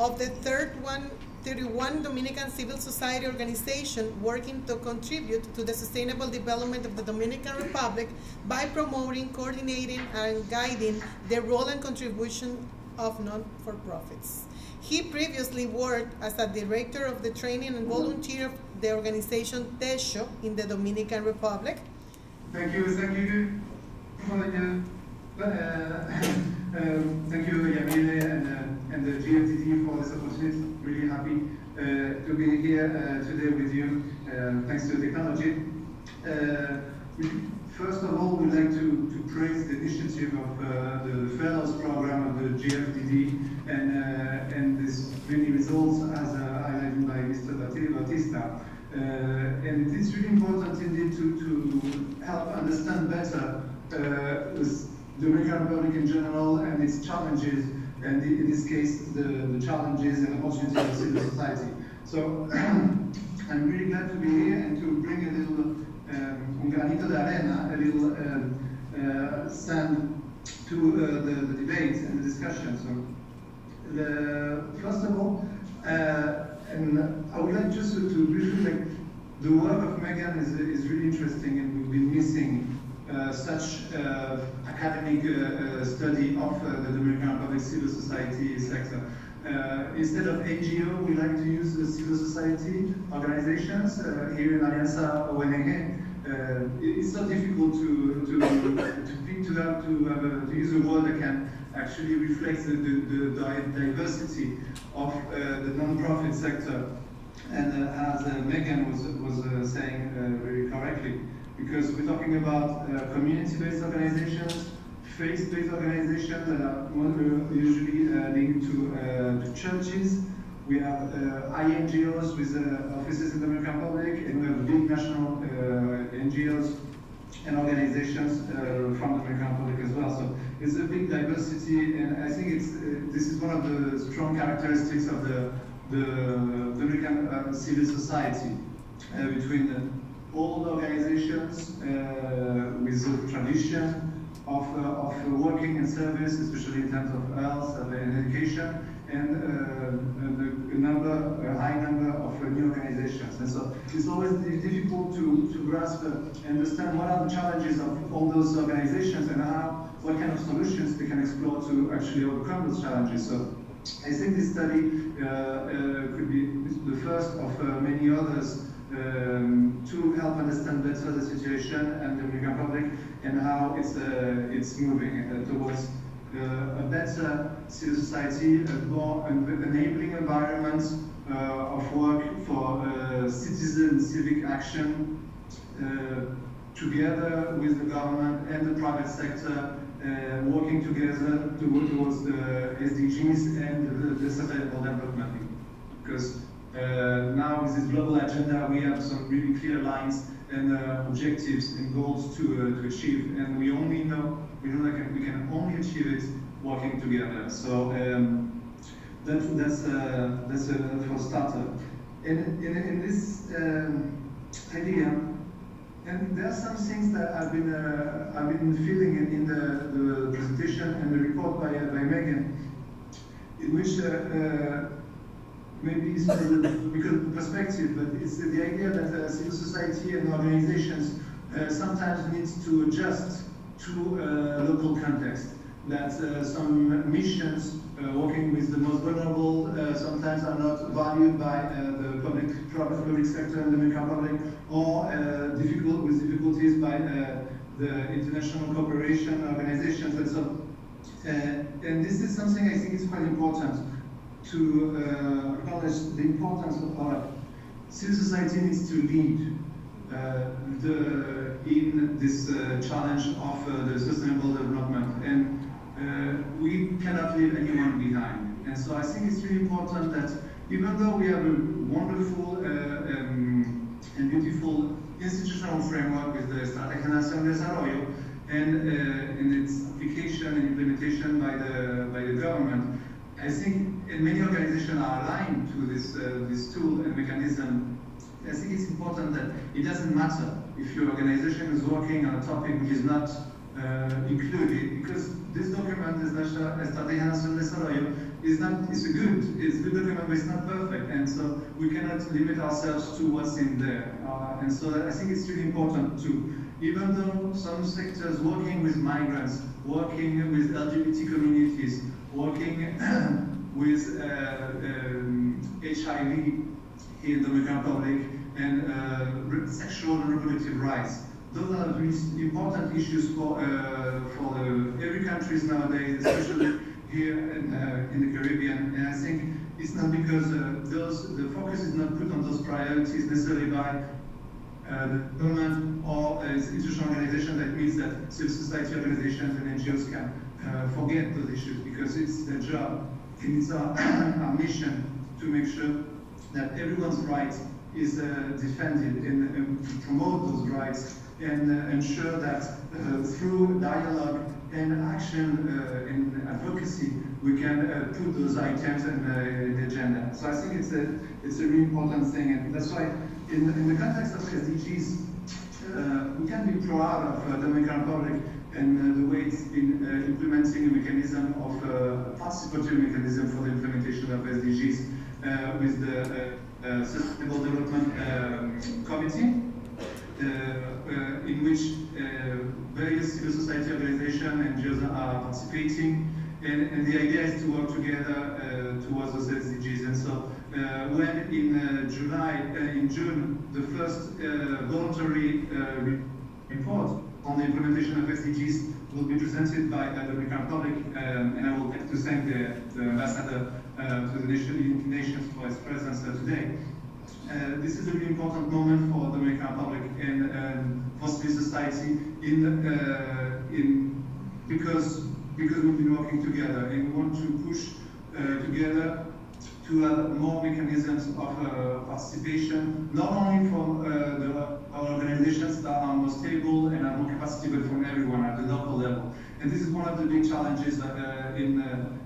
of the third one 31 Dominican civil society organizations working to contribute to the sustainable development of the Dominican Republic by promoting, coordinating, and guiding the role and contribution of non-for-profits. He previously worked as a director of the training and volunteer of the organization TECHO in the Dominican Republic. Thank you, thank you uh, um, thank you, Yamile and, uh, and the GFDD for this opportunity. Really happy uh, to be here uh, today with you, uh, thanks to technology. Uh, first of all, we'd like to, to praise the initiative of the Fellows Program of the GFDD and, and this many results as highlighted by Mr. Bautista. and it's really important indeed to, to help understand better the Dominican Republic in general and its challenges, and in this case, the, the challenges and opportunities of civil society. So I'm really glad to be here and to bring a little um, granito de arena, a little um, uh, to uh, the, the debate and the discussion. So, the, first of all, uh, and I would like just to, to briefly like, the work of Megan is, is really interesting and we've been missing such uh, academic uh, study of the Dominican Republic civil society sector. instead of NGO, we like to use the civil society organizations. here in Alianza ONG, uh, it's not difficult to to to pick to have to have a, to use a word that can actually reflect the, the, the diversity of uh, the non-profit sector. And uh, as uh, Megan was was uh, saying very correctly, because we're talking about community-based organizations, faith-based organizations that are usually linked to, to churches. We have uh, INGOs with uh, offices in the Dominican Republic, and we have big national uh, NGOs and organizations uh, from the Dominican Republic as well. So it's a big diversity, and I think it's uh, this is one of the strong characteristics of the the Dominican uh, civil society between old organizations with a tradition of, of working in service, especially in terms of health and education, and uh, a number, a high number of uh, new organizations. And so it's always difficult to, to grasp and understand what are the challenges of all those organizations and how, what kind of solutions they can explore to actually overcome those challenges. So I think this study uh, uh, could be the first of uh, many others um, to help understand better the situation and the Dominican Republic and how it's, uh, it's moving towards uh, a better civil society, a more enabling environment uh, of work for uh, citizen civic action together with the government and the private sector uh, working together to work towards the SDGs and the, the sustainable development. Because uh, now with this global agenda, we have some really clear lines and uh, objectives and goals to, to achieve, and we only know we know that we can only achieve it working together. So um, that, that's uh, that's uh, for starter. In, in, in this um, idea, and there are some things that I've been uh, I've been feeling in, in the, the, presentation and the report by uh, by Megan, in which uh, uh, maybe it's because of perspective, but it's the idea that uh, civil society and organizations uh, sometimes needs to adjust to uh, local context. That uh, some missions uh, working with the most vulnerable uh, sometimes are not valued by the public public sector and the Dominican public, or difficult with difficulties by the international cooperation organizations and so. and this is something I think is quite important to uh, acknowledge the importance of our civil society needs to lead uh, the, in this uh, challenge of uh, the sustainable development. And we cannot leave anyone behind. And so I think it's really important that even though we have a wonderful um, and beautiful institutional framework with the Estrategia Nacional de Desarrollo and uh, in its application and implementation by the by the government, I think many organizations are aligned to this uh, this tool and mechanism I think it's important that it doesn't matter if your organization is working on a topic which is not uh, included, because this document is not Desarrollo is not it's good it's good document, but it's not perfect, and so we cannot limit ourselves to what's in there. Uh, and so I think it's really important to, even though some sectors working with migrants, working with LGBT communities, working with uh, um, HIV in the Dominican Republic and uh, sexual and reproductive rights. Those are important issues for uh, for every country nowadays, especially here in, uh, in the Caribbean. And I think it's not because uh, those the focus is not put on those priorities necessarily by uh, the government or institutional organization that means that civil society organizations and NGOs can uh, forget those issues because it's their job and it's our, our mission to make sure that everyone's rights is uh, defended and, and, to promote those rights and uh, ensure that uh, through dialogue and action uh, and advocacy, we can uh, put those items in, the agenda. So I think it's a, it's a really important thing, and that's why in, in the context of SDGs, uh, we can be proud of uh, the Dominican Republic and uh, the way it's been uh, implementing a mechanism of uh, a participatory mechanism for the implementation of SDGs uh, with the uh, uh, Sustainable Development um, Committee, uh, in which various civil society organizations, and NGOs are participating. And, and, the idea is to work together towards those SDGs. And so when in July, in June, the first voluntary report on the implementation of SDGs will be presented by the Dominican Republic, um, and I would like to thank the, the ambassador uh, to the United Nations for his presence uh, today. Uh, this is a really important moment for the Dominican Republic and um, for civil society in, uh, in, because, because we've been working together and we want to push uh, together to have more mechanisms of uh, participation, not only from uh, the organizations that are more stable and are more capacity, but from everyone at the local level. And this is one of the big challenges uh, in,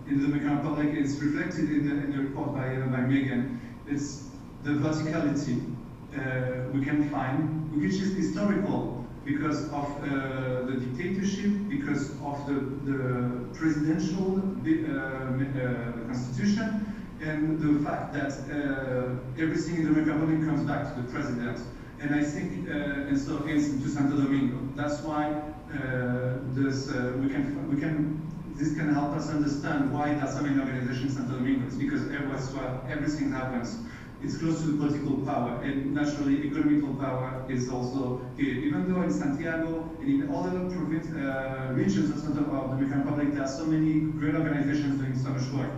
in the Dominican Republic. It's reflected in the, in the report by, by Megan. It's the verticality uh, we can find, which is historical because of uh, the dictatorship, because of the, the presidential uh, constitution, and the fact that uh, everything in the Republic comes back to the president. And I think, uh, and so hence to Santo Domingo. That's why uh, this we can we can this can help us understand why there are so many organizations in Santo Domingo. It's because everything happens. It's close to the political power, and naturally, economical power is also here. Even though in Santiago and in other province, uh, regions of the Dominican Republic, there are so many great organizations doing so much work.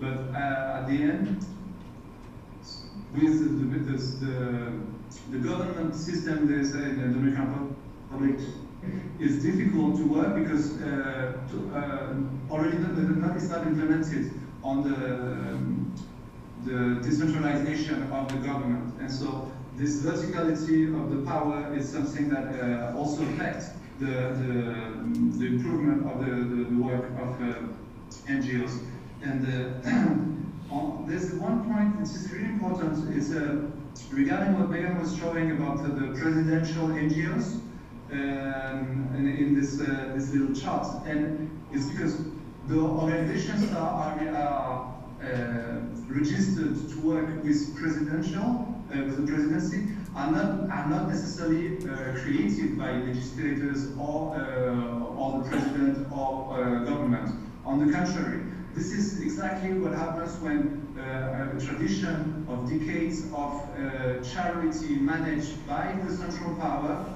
But uh, at the end, with the, the, the, the government system there's in the Dominican Republic is difficult to work because uh, to, uh, already the, the not implemented on the, um, the decentralization of the government. And so this verticality of the power is something that uh, also affects the, the, the, improvement of the, the, the work of uh, NGOs. And uh, there's one point which is really important is uh, regarding what Megan was showing about the, the presidential NGOs um, in, in, this uh, this little chart, and it's because the organizations that are, are uh, registered to work with presidential uh, with the presidency are not are not necessarily uh, created by legislators or or the president or government. On the contrary, this is exactly what happens when uh, a tradition of decades of uh, charity managed by the central power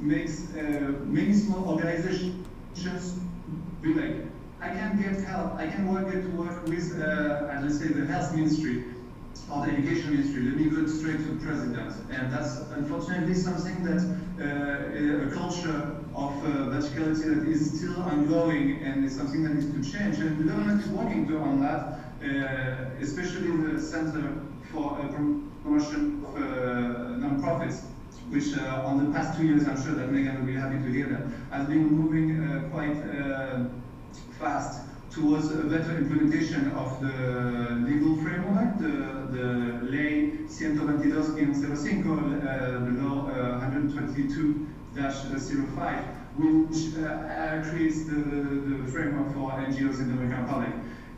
makes uh, many small organizations be like, I can get help, I can work, get to work with, uh, let's say, the health ministry or the education ministry. Let me go straight to the president. And that's unfortunately something that uh, a culture of uh, verticality that is still ongoing and is something that needs to change. And the government is working on that, uh, especially the Center for uh, Promotion of uh, Non-Profits, which uh, on the past two years, I'm sure that Megan will be happy to hear that, has been moving uh, quite fast towards a better implementation of the legal framework, the, the Ley 122-05, uh, the law uh, 122 05, which uh, uh, creates the, the, framework for NGOs in the Dominican Republic.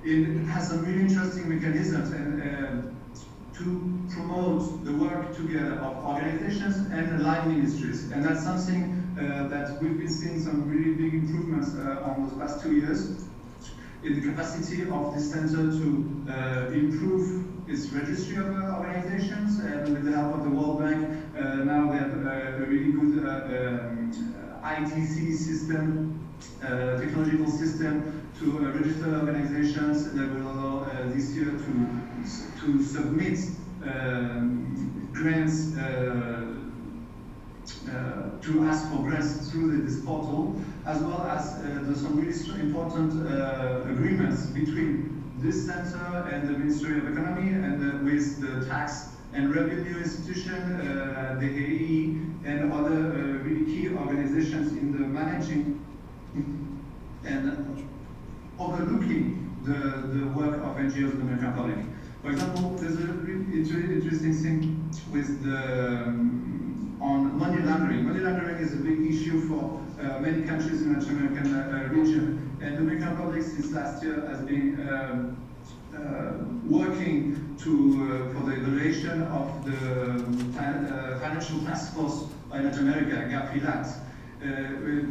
It has some really interesting mechanisms and, uh, to promote the work together of organizations and line ministries. And that's something uh, that we've been seeing some really big improvements uh, on those past two years in the capacity of this center to uh, improve its registry of uh, organizations and with the help of the World Bank, uh, now we have uh, a really good um, ITC system, technological system to register organizations that will allow this year to, to submit um, grants uh, to ask for grants through this portal, as well as uh, some really important uh, agreements between this center and the Ministry of Economy and with the tax and revenue institution, uh, the AE, and other uh, really key organizations in the managing and overlooking the, the work of NGOs in the Dominican Republic. For example, there's a really interesting thing with the um, on money laundering. Money laundering is a big issue for uh, many countries in the Latin American uh, region. And the Dominican Republic since last year has been um, uh, working to, for the evaluation of the Financial Task Force by Latin America, GAFILAT, uh,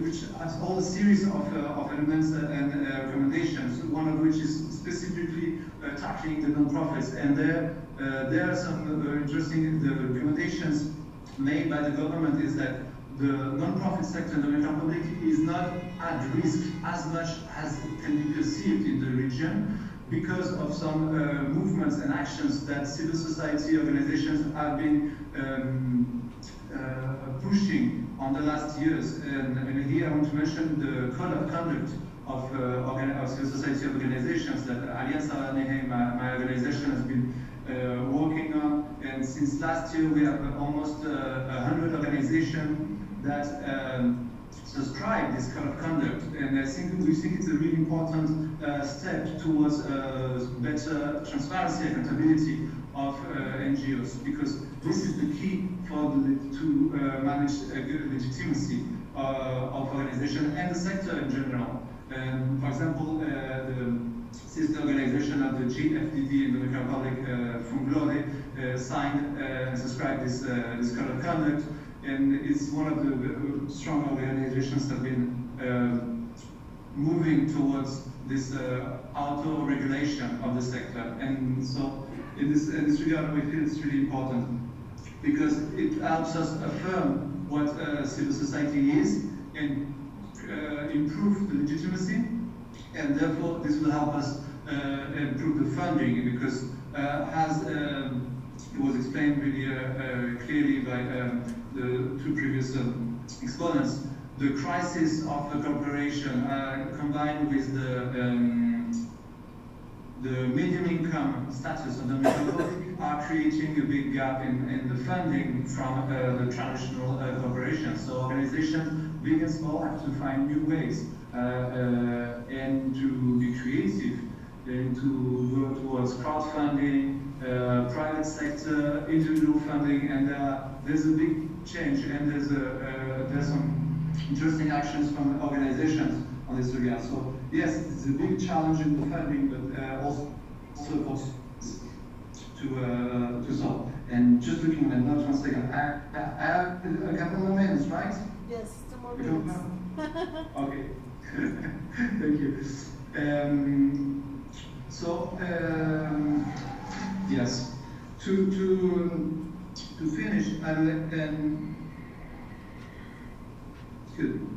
which has all a series of, uh, of elements and uh, recommendations, one of which is specifically tackling the non-profits. And there, there are some interesting the recommendations made by the government is that the non-profit sector in the Dominican Republic is not at risk as much as it can be perceived in the region because of some uh, movements and actions that civil society organizations have been um, uh, pushing on the last years. And, and, here I want to mention the code of conduct of, uh, of civil society organizations that Alianza ONG, my, my organization, has been uh, working on. And since last year, we have almost uh, 100 organizations that um, subscribe this kind of conduct. And I think we think it's a really important uh, step towards uh, better transparency and accountability of uh, NGOs because this is the key for the, to uh, manage uh, legitimacy of organization and the sector in general. Um, for example, the sister organization of the GFDD in the Dominican Republic, uh, Funglode, uh, signed uh, and subscribed this, uh, this code of conduct, and it's one of the strong organizations that have been um, moving towards this uh, auto-regulation of the sector. And so in this, in this regard, we feel it's really important because it helps us affirm what uh, civil society is and uh, improve the legitimacy, and therefore this will help us uh, improve the funding because uh, as um, it was explained really uh, uh, clearly by um, the two previous um, exponents, the crisis of the cooperation combined with the um, the medium income status of the middle are creating a big gap in, in the funding from uh, the traditional uh, corporations. So organizations, big and small, have to find new ways uh, uh and to be creative and to go towards crowdfunding, uh, private sector, individual funding, and uh, there's a big change and there's, a, there's some interesting actions from organizations on this regard. So yes, it's a big challenge in the funding, but uh, also also to uh, to solve. And just looking at notes one second, I, I have a couple more minutes, right? Yes, two more minutes. okay, thank you. Um, so um, yes, to to to finish and and good.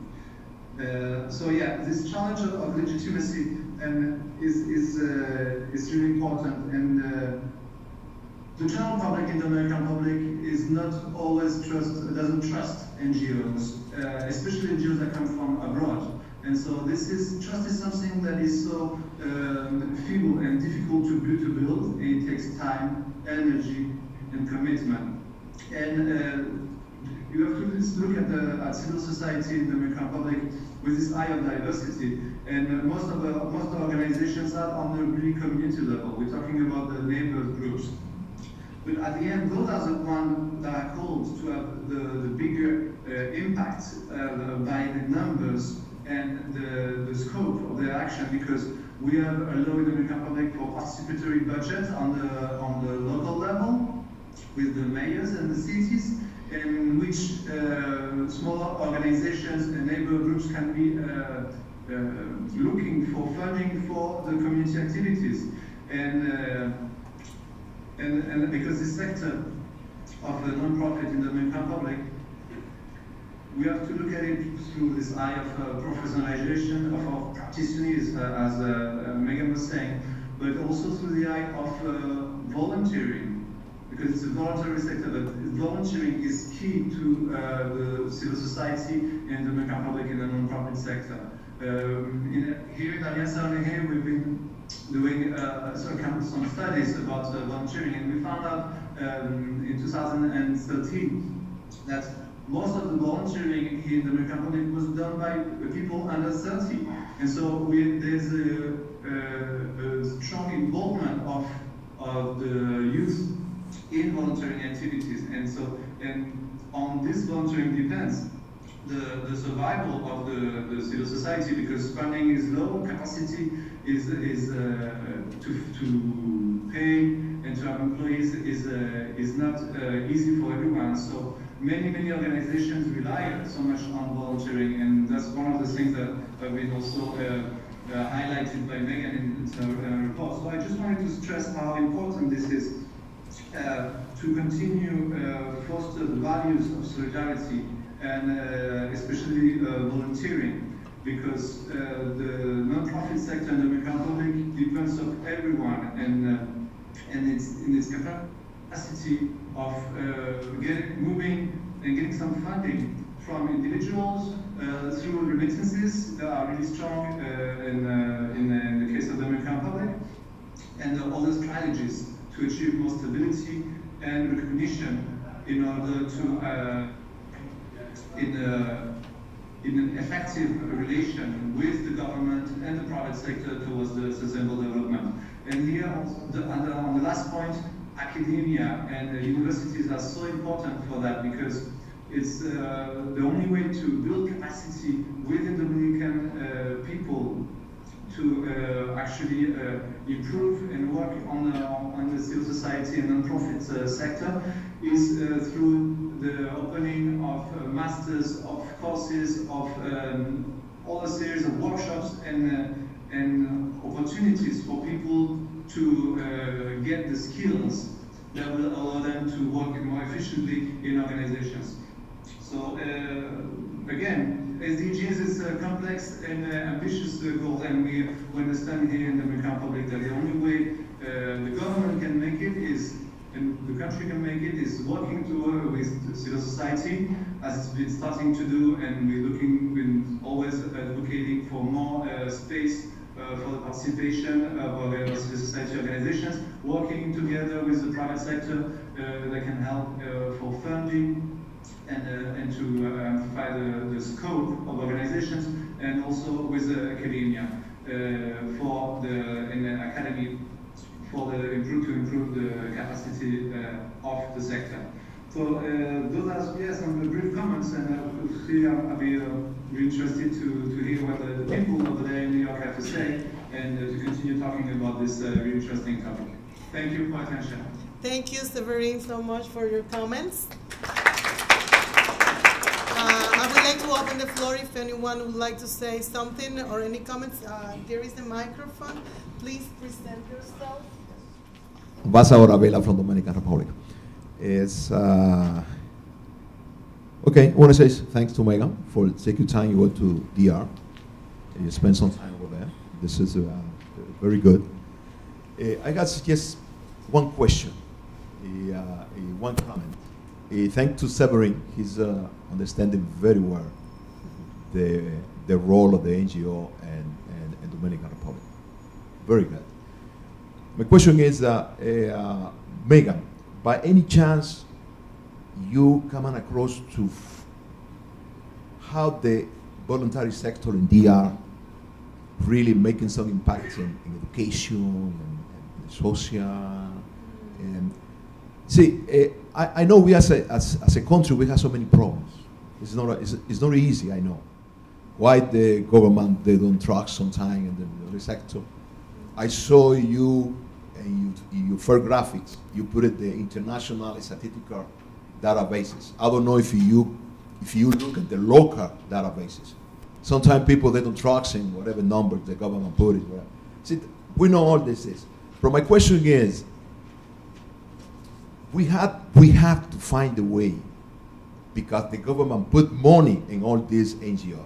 Uh, so yeah, this challenge of legitimacy and is is uh, is really important. And uh, the general public in the Dominican Republic is not always trust doesn't trust NGOs, uh, especially NGOs that come from abroad. And so this is trust is something that is so um, feeble and difficult to build, to build. It takes time, energy, and commitment. And uh, you have to look at the at civil society in the Dominican Republic with this eye of diversity. And most of the most organizations are on the really community level. We're talking about the neighbor groups. But at the end, those are the ones that are called to have the, the bigger uh, impact uh, by the numbers and the, the scope of their action because we have a law in the Dominican Republic for participatory budget on the, on the local level with the mayors and the cities in which uh, small organizations and neighbor groups can be uh, uh, looking for funding for the community activities. And, uh, and, and because this sector of the non-profit in the Dominican Republic, we have to look at it through this eye of uh, professionalization of our practitioners, uh, as uh, Megan was saying, but also through the eye of volunteering because it's a voluntary sector, but volunteering is key to uh, the civil society and the public in the non-profit sector. Um, in, here in Alianza ONG, we've been doing uh, some, studies about uh, volunteering, and we found out um, in 2013 that most of the volunteering in the Republic was done by people under 30. And so we, there's a, a, a strong involvement of, of the youth in volunteering activities. And so, and on this volunteering depends the, the survival of the, the civil society because funding is low, capacity is, is uh, to, to pay and to have employees is, uh, is not uh, easy for everyone. So many, many organizations rely so much on volunteering, and that's one of the things that have been also uh, uh, highlighted by Megan in, her report. So I just wanted to stress how important this is uh, to continue uh, foster the values of solidarity and uh, especially volunteering because the non-profit sector in the Republic depends on everyone and, and it's in its capacity of getting, moving and getting some funding from individuals uh, through remittances that are really strong uh, in, uh, in, in, the case of the Dominican Republic, and other strategies to achieve more stability and recognition in order to, uh, in, a, in an effective relation with the government and the private sector towards the sustainable development. And here, on, the, on the last point, academia and universities are so important for that because it's uh, the only way to build capacity within Dominican uh, people to uh, actually uh, improve and work on, on the civil society and non-profit uh, sector is through the opening of masters, of courses, of um, all a series of workshops and, and opportunities for people to get the skills that will allow them to work more efficiently in organizations. So uh, again, SDGs is a complex and uh, ambitious uh, goal, and we understand here in the Dominican Republic that the only way uh, the government can make it is, and the country can make it, is working together with civil society, as it's been starting to do, and we're looking, we're always advocating for more uh, space uh, for the participation of uh, civil society organizations, working together with the private sector uh, that can help for funding and, uh, and to uh, amplify the, the scope of organizations and also with the academia uh, for the in the academy for the improve to improve the capacity of the sector. So uh, those are some brief comments, and uh, here I'll be uh, really interested to, to hear what the, the, people over there in New York have to say, and to continue talking about this really interesting topic. Thank you for attention. Thank you, Severin, so much for your comments. Uh, I would like to open the floor if anyone would like to say something or any comments. Uh, there is a microphone. Please present yourself. Ambassador Vela from Dominican Republic. It's, uh, okay, I want to say thanks to Megan for taking time. You went to DR. You spent some time over there. This is uh, very good. Uh, I got just one question, uh, one comment. Uh, thanks to Severin, he's uh, understanding very well the, the role of the NGO and, and, and Dominican Republic. Very good. My question is, uh, uh, Megan, by any chance you coming across to how the voluntary sector in DR really making some impact in, in education and, and social and see uh, I, I know we as a, as, as a country, we have so many problems. It's not, a, it's, it's not easy, I know. Why the government, they don't trust sometimes in the military sector. I saw you, and you, you for graphics, you put it the international statistical databases. I don't know if you, if you look at the local databases. Sometimes people, they don't trust in whatever numbers the government put it. See, we know all this is. But my question is, we have, we have to find a way because the government put money in all these NGO.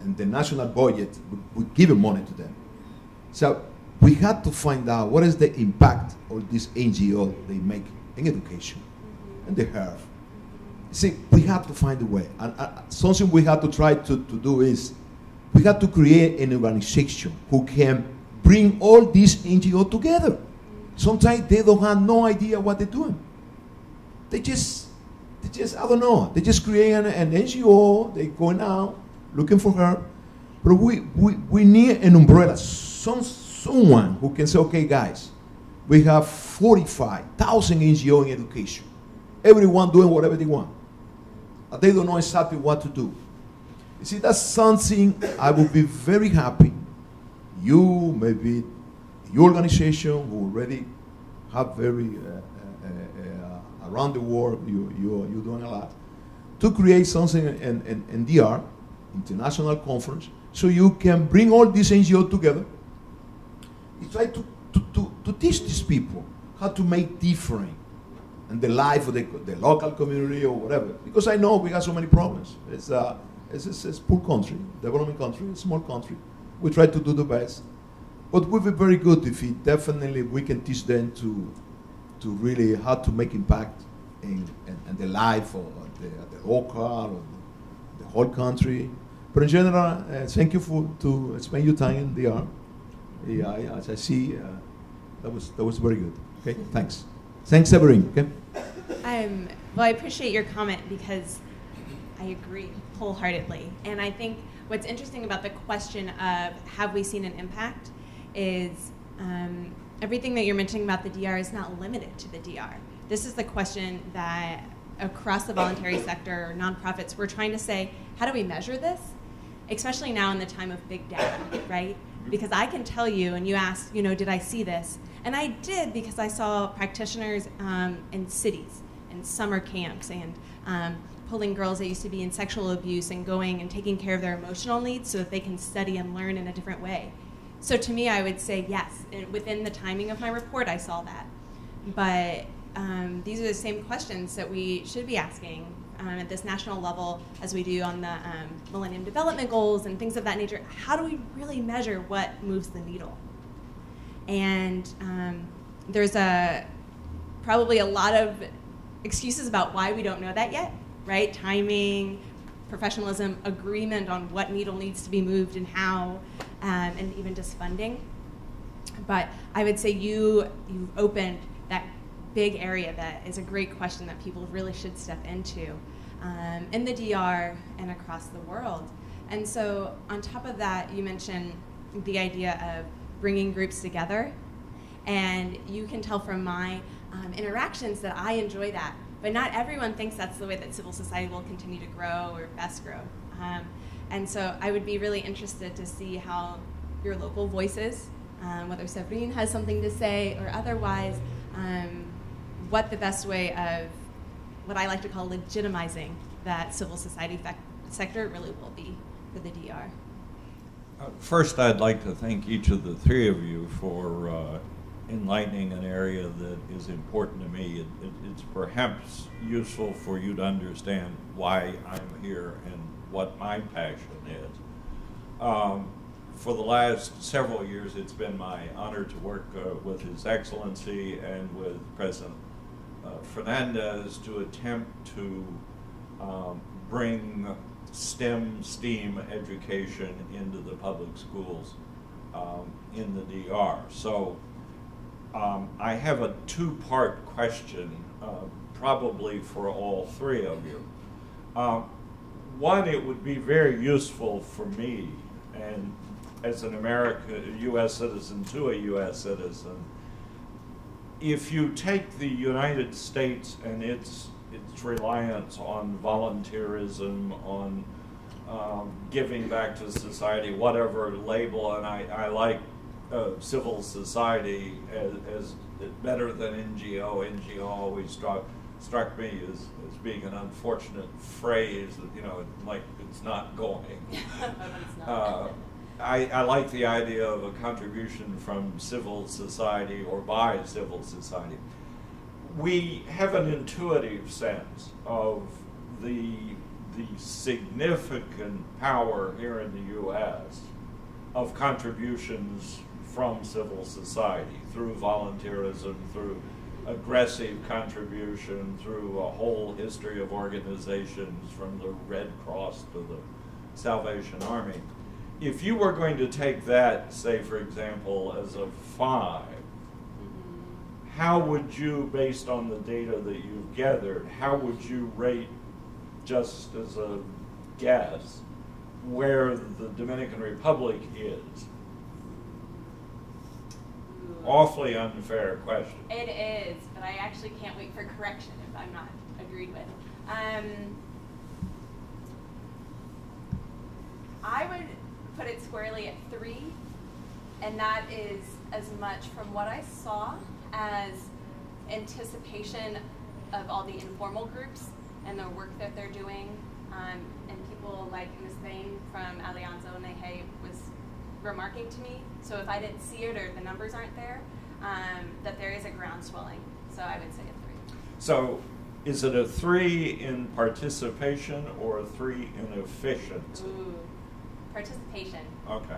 And the national budget would, give money to them. So we had to find out what is the impact of this NGO they make in education and the health. See, we have to find a way. And uh, something we have to try to, to do is we have to create an organization who can bring all these NGO together. Sometimes they don't have no idea what they're doing. They just, they just, I don't know. They just create an, an NGO. They going out looking for her. But we, we, we need an umbrella. Some, someone who can say, okay, guys, we have 45,000 NGO in education. Everyone doing whatever they want. They don't know exactly what to do. You see, that's something I would be very happy. You, maybe your organization who already have very uh, uh, uh, around the world. You you you're doing a lot to create something in, in, in DR, international conference, so you can bring all these NGOs together. You try to, to, to, to teach these people how to make different in the life of the, the local community or whatever. Because I know we have so many problems. It's, a, it's, it's, it's poor country, developing country, small country. We try to do the best. But we'll be very good if definitely we can teach them to, to really how to make impact in, in, in the life of the, the local or the, the whole country. But in general, uh, thank you for to spend your time in DR. Yeah, as I see, uh, that was that was very good. Okay, thanks. Thanks, Severin. Okay. Um, well, I appreciate your comment because I agree wholeheartedly, and I think what's interesting about the question of have we seen an impact is um, everything that you're mentioning about the DR is not limited to the DR. This is the question that across the voluntary sector, nonprofits, we're trying to say, how do we measure this? Especially now in the time of big data, right? Because I can tell you, and you asked, you know, did I see this? And I did because I saw practitioners um, in cities and summer camps and um, pulling girls that used to be in sexual abuse and going and taking care of their emotional needs so that they can study and learn in a different way. So to me, I would say yes. Within the timing of my report, I saw that. But um, these are the same questions that we should be asking um, at this national level as we do on the um, Millennium Development Goals and things of that nature. How do we really measure what moves the needle? And um, there's a probably a lot of excuses about why we don't know that yet, right? Timing, professionalism, agreement on what needle needs to be moved and how, um, and even just funding. But I would say you you've opened that big area that is a great question that people really should step into um, in the DR and across the world. And so, on top of that, you mentioned the idea of bringing groups together. And you can tell from my um, interactions that I enjoy that. But not everyone thinks that's the way that civil society will continue to grow or best grow. Um, and so I would be really interested to see how your local voices, um, whether Severin has something to say or otherwise, um, what the best way of what I like to call legitimizing that civil society sector really will be for the DR. Uh, first, I'd like to thank each of the three of you for uh, enlightening an area that is important to me. It, it, it's perhaps useful for you to understand why I'm here and what my passion is. Um, for the last several years, it's been my honor to work uh, with His Excellency and with President Fernandez to attempt to um, bring STEM, STEAM education into the public schools um, in the DR. So um, I have a two-part question, uh, probably for all three of you. Um, one, it would be very useful for me, and as an American, U.S. citizen to a U.S. citizen, if you take the United States and its its reliance on volunteerism, on um, giving back to society, whatever label, and I, I like uh, civil society as, as, better than NGO. NGO always struck struck me as, as being an unfortunate phrase that you know like it's not going. Uh, I, I like the idea of a contribution from civil society or by civil society. We have an intuitive sense of the, the significant power here in the U.S. of contributions from civil society through volunteerism, through aggressive contribution, through a whole history of organizations from the Red Cross to the Salvation Army if you were going to take that, say, for example, as a five, how would you, based on the data that you've gathered, how would you rate, just as a guess, where the Dominican Republic is? Awfully unfair question. It is, but I actually can't wait for correction if I'm not agreed with. Um, I would put it squarely at three, and that is as much from what I saw as anticipation of all the informal groups and the work that they're doing. Um, and people like Ms. Bain from Alianza ONG was remarking to me. So if I didn't see it or the numbers aren't there, um, that there is a ground swelling. So I would say a three. So is it a three in participation or a three in efficient? Ooh, participation. Okay.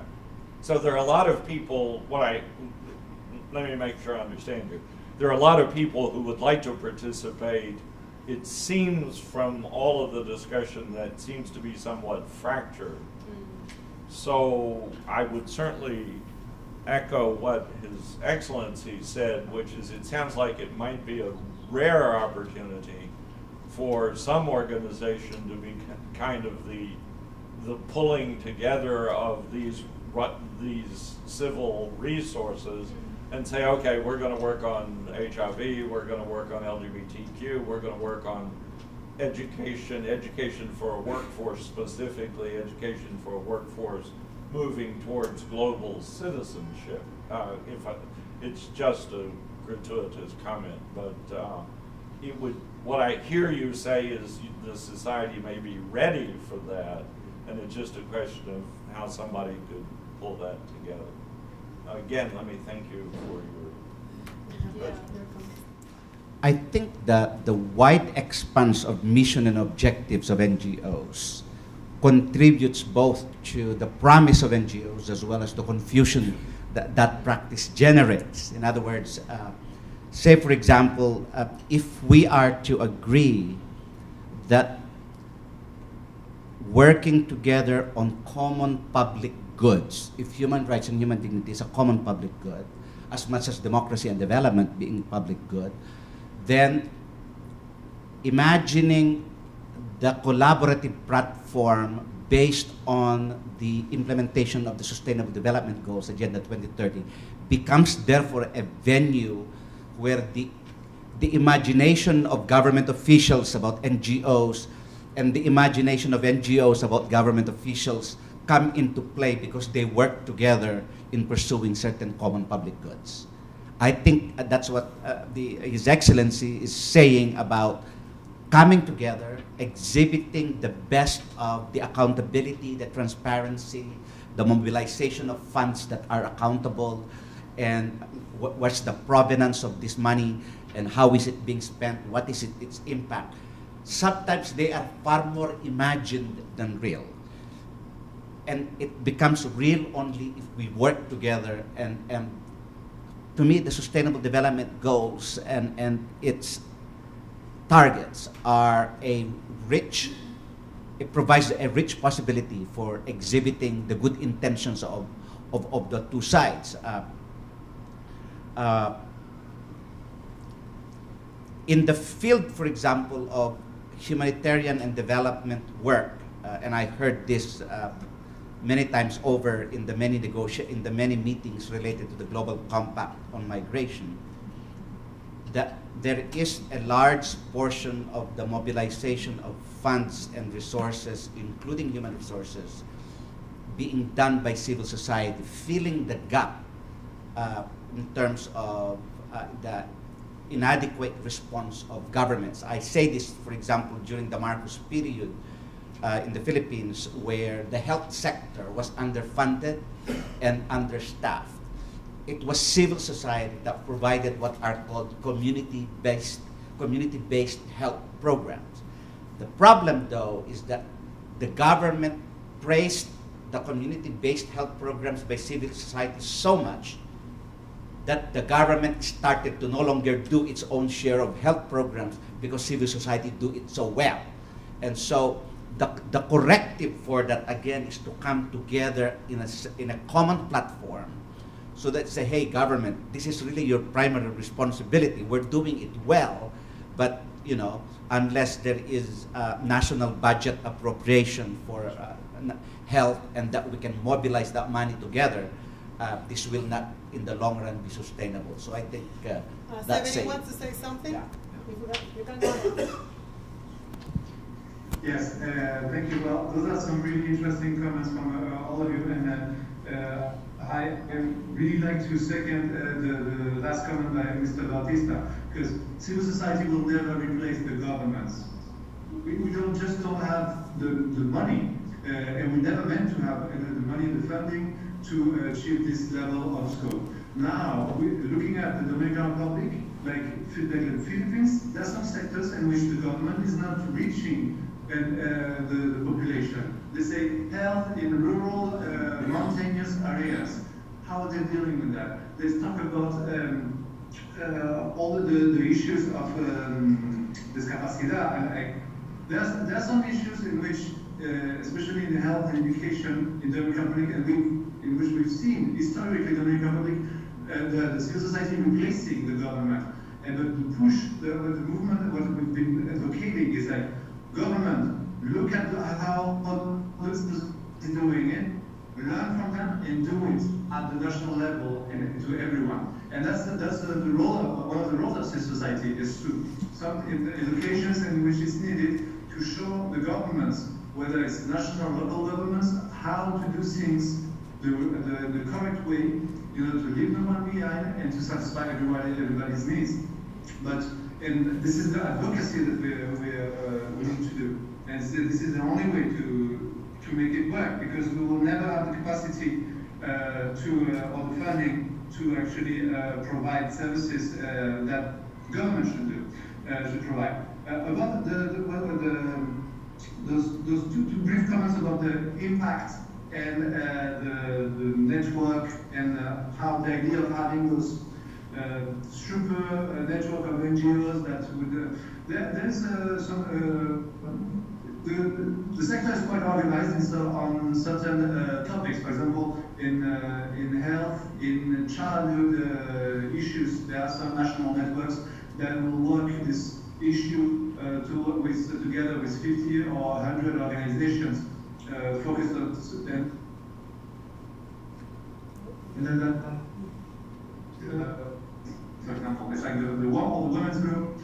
So there are a lot of people, what I, let me make sure I understand you. There are a lot of people who would like to participate. It seems from all of the discussion that seems to be somewhat fractured. Mm. So I would certainly echo what His Excellency said, which is it sounds like it might be a rare opportunity for some organization to be kind of the the pulling together of these these civil resources and say, okay, we're going to work on HIV, we're going to work on LGBTQ, we're going to work on education, education for a workforce specifically, education for a workforce moving towards global citizenship. Uh, if I, it's just a gratuitous comment, but uh, it would. What I hear you say is the society may be ready for that, and it's just a question of how somebody could pull that together. Again, let me thank you for your. Yeah. I think that the wide expanse of mission and objectives of NGOs contributes both to the promise of NGOs as well as the confusion that that practice generates. In other words, uh, say for example, uh, if we are to agree that working together on common public goods, if human rights and human dignity is a common public good, as much as democracy and development being public good, then imagining the collaborative platform based on the implementation of the Sustainable Development Goals, Agenda 2030, becomes therefore a venue where the, the imagination of government officials about NGOs and the imagination of NGOs about government officials come into play because they work together in pursuing certain common public goods. I think that's what uh, the, His Excellency is saying about coming together, exhibiting the best of the accountability, the transparency, the mobilization of funds that are accountable, and what's the provenance of this money, and how is it being spent, what is it, its impact. Sometimes they are far more imagined than real. And it becomes real only if we work together and, and to me, the Sustainable Development Goals and, and its targets are a rich, it provides a rich possibility for exhibiting the good intentions of, of, of the two sides. Uh, uh, in the field, for example, of humanitarian and development work, uh, and I heard this uh, many times over in the many in the many meetings related to the global compact on migration that there is a large portion of the mobilization of funds and resources, including human resources, being done by civil society, filling the gap uh, in terms of uh, the inadequate response of governments. I say this, for example, during the Marcos period uh, in the Philippines, where the health sector was underfunded and understaffed it was civil society that provided what are called community-based community-based health programs. The problem, though, is that the government praised the community-based health programs by civil society so much that the government started to no longer do its own share of health programs because civil society do it so well. And so the, the corrective for that, again, is to come together in a, in a common platform so that say, hey, government, this is really your primary responsibility. We're doing it well, but you know, unless there is a national budget appropriation for uh, health and that we can mobilize that money together, uh, this will not, in the long run, be sustainable. So I think uh, uh that's it. wants to say something? Yeah. You can go Yes, uh, thank you. Well, those are some really interesting comments from uh, all of you, and uh, I, I really like to second uh, the, the last comment by Mr. Bautista, because civil society will never replace the governments. We, we don't just don't have the, the money, uh, and we never meant to have uh, the money and the funding to achieve this level of scope. Now, looking at the Dominican Republic, like, like the Philippines, there are some sectors in which the government is not reaching and, uh, the, the, population. They say health in rural, uh, mountainous areas. How are they dealing with that? They talk about um, uh, all the, the issues of um, discapacidad. There's, there are some issues in which, uh, especially in health and education in the Republic, and we, in which we've seen historically the Republic, uh, the, civil society replacing the government. And the, push, the, the movement, what we've been advocating is that government, look at how is doing it, learn from them, and do it at the national level and to everyone. And that's the, that's the, the role of one of the roles of civil society is to some in educations in which it's needed to show the governments, whether it's national or local governments, how to do things the, the, the correct way in order to leave no one behind and to satisfy everybody, everybody's needs. But and this is the advocacy that we, we, uh, we need to do. And so this is the only way to, to make it work because we will never have the capacity uh, to, uh, or the funding to actually uh, provide services uh, that government should do, uh, should provide. about the, the, the, those, those two, two, brief comments about the impact and the, the network and how the idea of having those uh, super uh, network of NGOs that would, uh, there, there's some, the, the sector is quite organized so, on certain uh, topics. For example, in, uh, in health, in childhood uh, issues, there are some national networks that will work this issue to, with, together with 50 or 100 organizations focused on. And, then that, for example. It's like the, the, the Women's Group,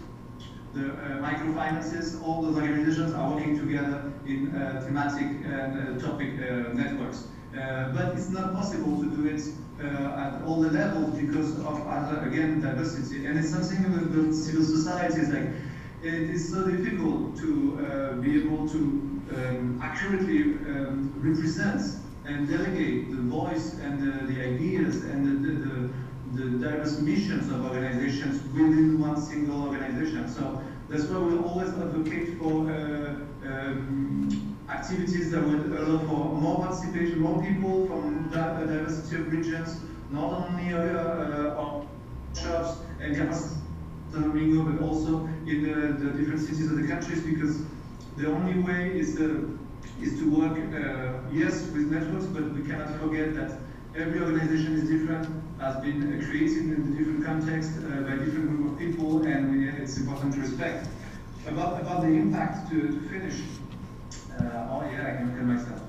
the uh, microfinances, all those organizations are working together in uh, thematic and uh, topic uh, networks. Uh, but it's not possible to do it uh, at all the levels because of, again, diversity. And it's something with, with civil society is like, it is so difficult to be able to um, accurately um, represent and delegate the voice and the, the ideas and the, the, the diverse missions of organizations within one single organization. So that's why we always advocate for uh, um, activities that would allow for more participation, more people from a diversity of regions, not only uh, uh, and capacity bingo, but also in the, the, different cities of the countries, because the only way is, uh, is to work, uh, yes, with networks, but we cannot forget that every organization is different, has been created in a different context uh, by different group of people, and it's important to respect. About, about the impact, to, to finish. Uh, oh yeah, I can tell myself.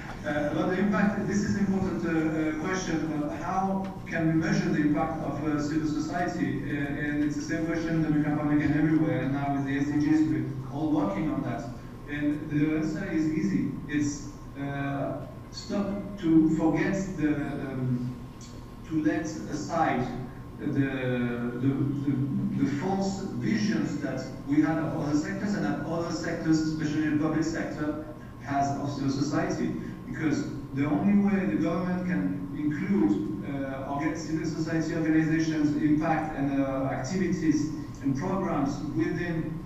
uh, about the impact, this is an important uh, uh, question. how can we measure the impact of uh, civil society? and it's the same question that we public and everywhere. And now with the SDGs, we're all working on that. And the answer is easy. It's stop to forget the, um, to let aside the, the, the, the, false visions that we have of other sectors and that other sectors, especially the public sector, has of civil society. Because the only way the government can include uh, civil society organizations, impact and uh, activities and programs within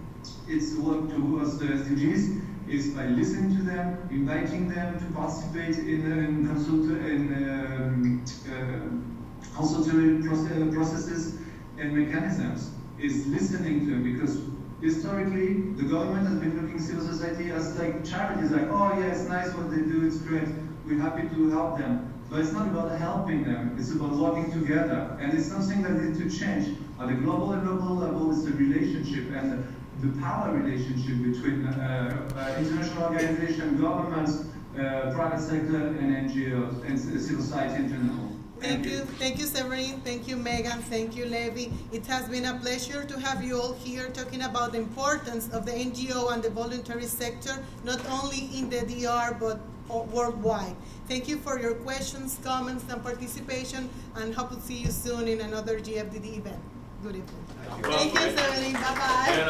its work towards the SDGs is by listening to them, inviting them to participate in, uh, in, consult in um, uh, consultative processes and mechanisms, is listening to them because historically the government has been looking civil society as like charities, like, oh yeah, it's nice what they do, it's great, we're happy to help them. But it's not about helping them, it's about working together. And it's something that needs to change. At the global and local level, it's the relationship and the power relationship between uh, uh, international organizations, governments, uh, private sector, and NGOs, and civil society in general. Thank you. Thank you, Severin. Thank you, Megan. Thank you, Levy. It has been a pleasure to have you all here talking about the importance of the NGO and the voluntary sector, not only in the DR, but worldwide. Thank you for your questions, comments, and participation, and hope to see you soon in another GFDD event. Good evening. Thank you, Severin. Bye-bye.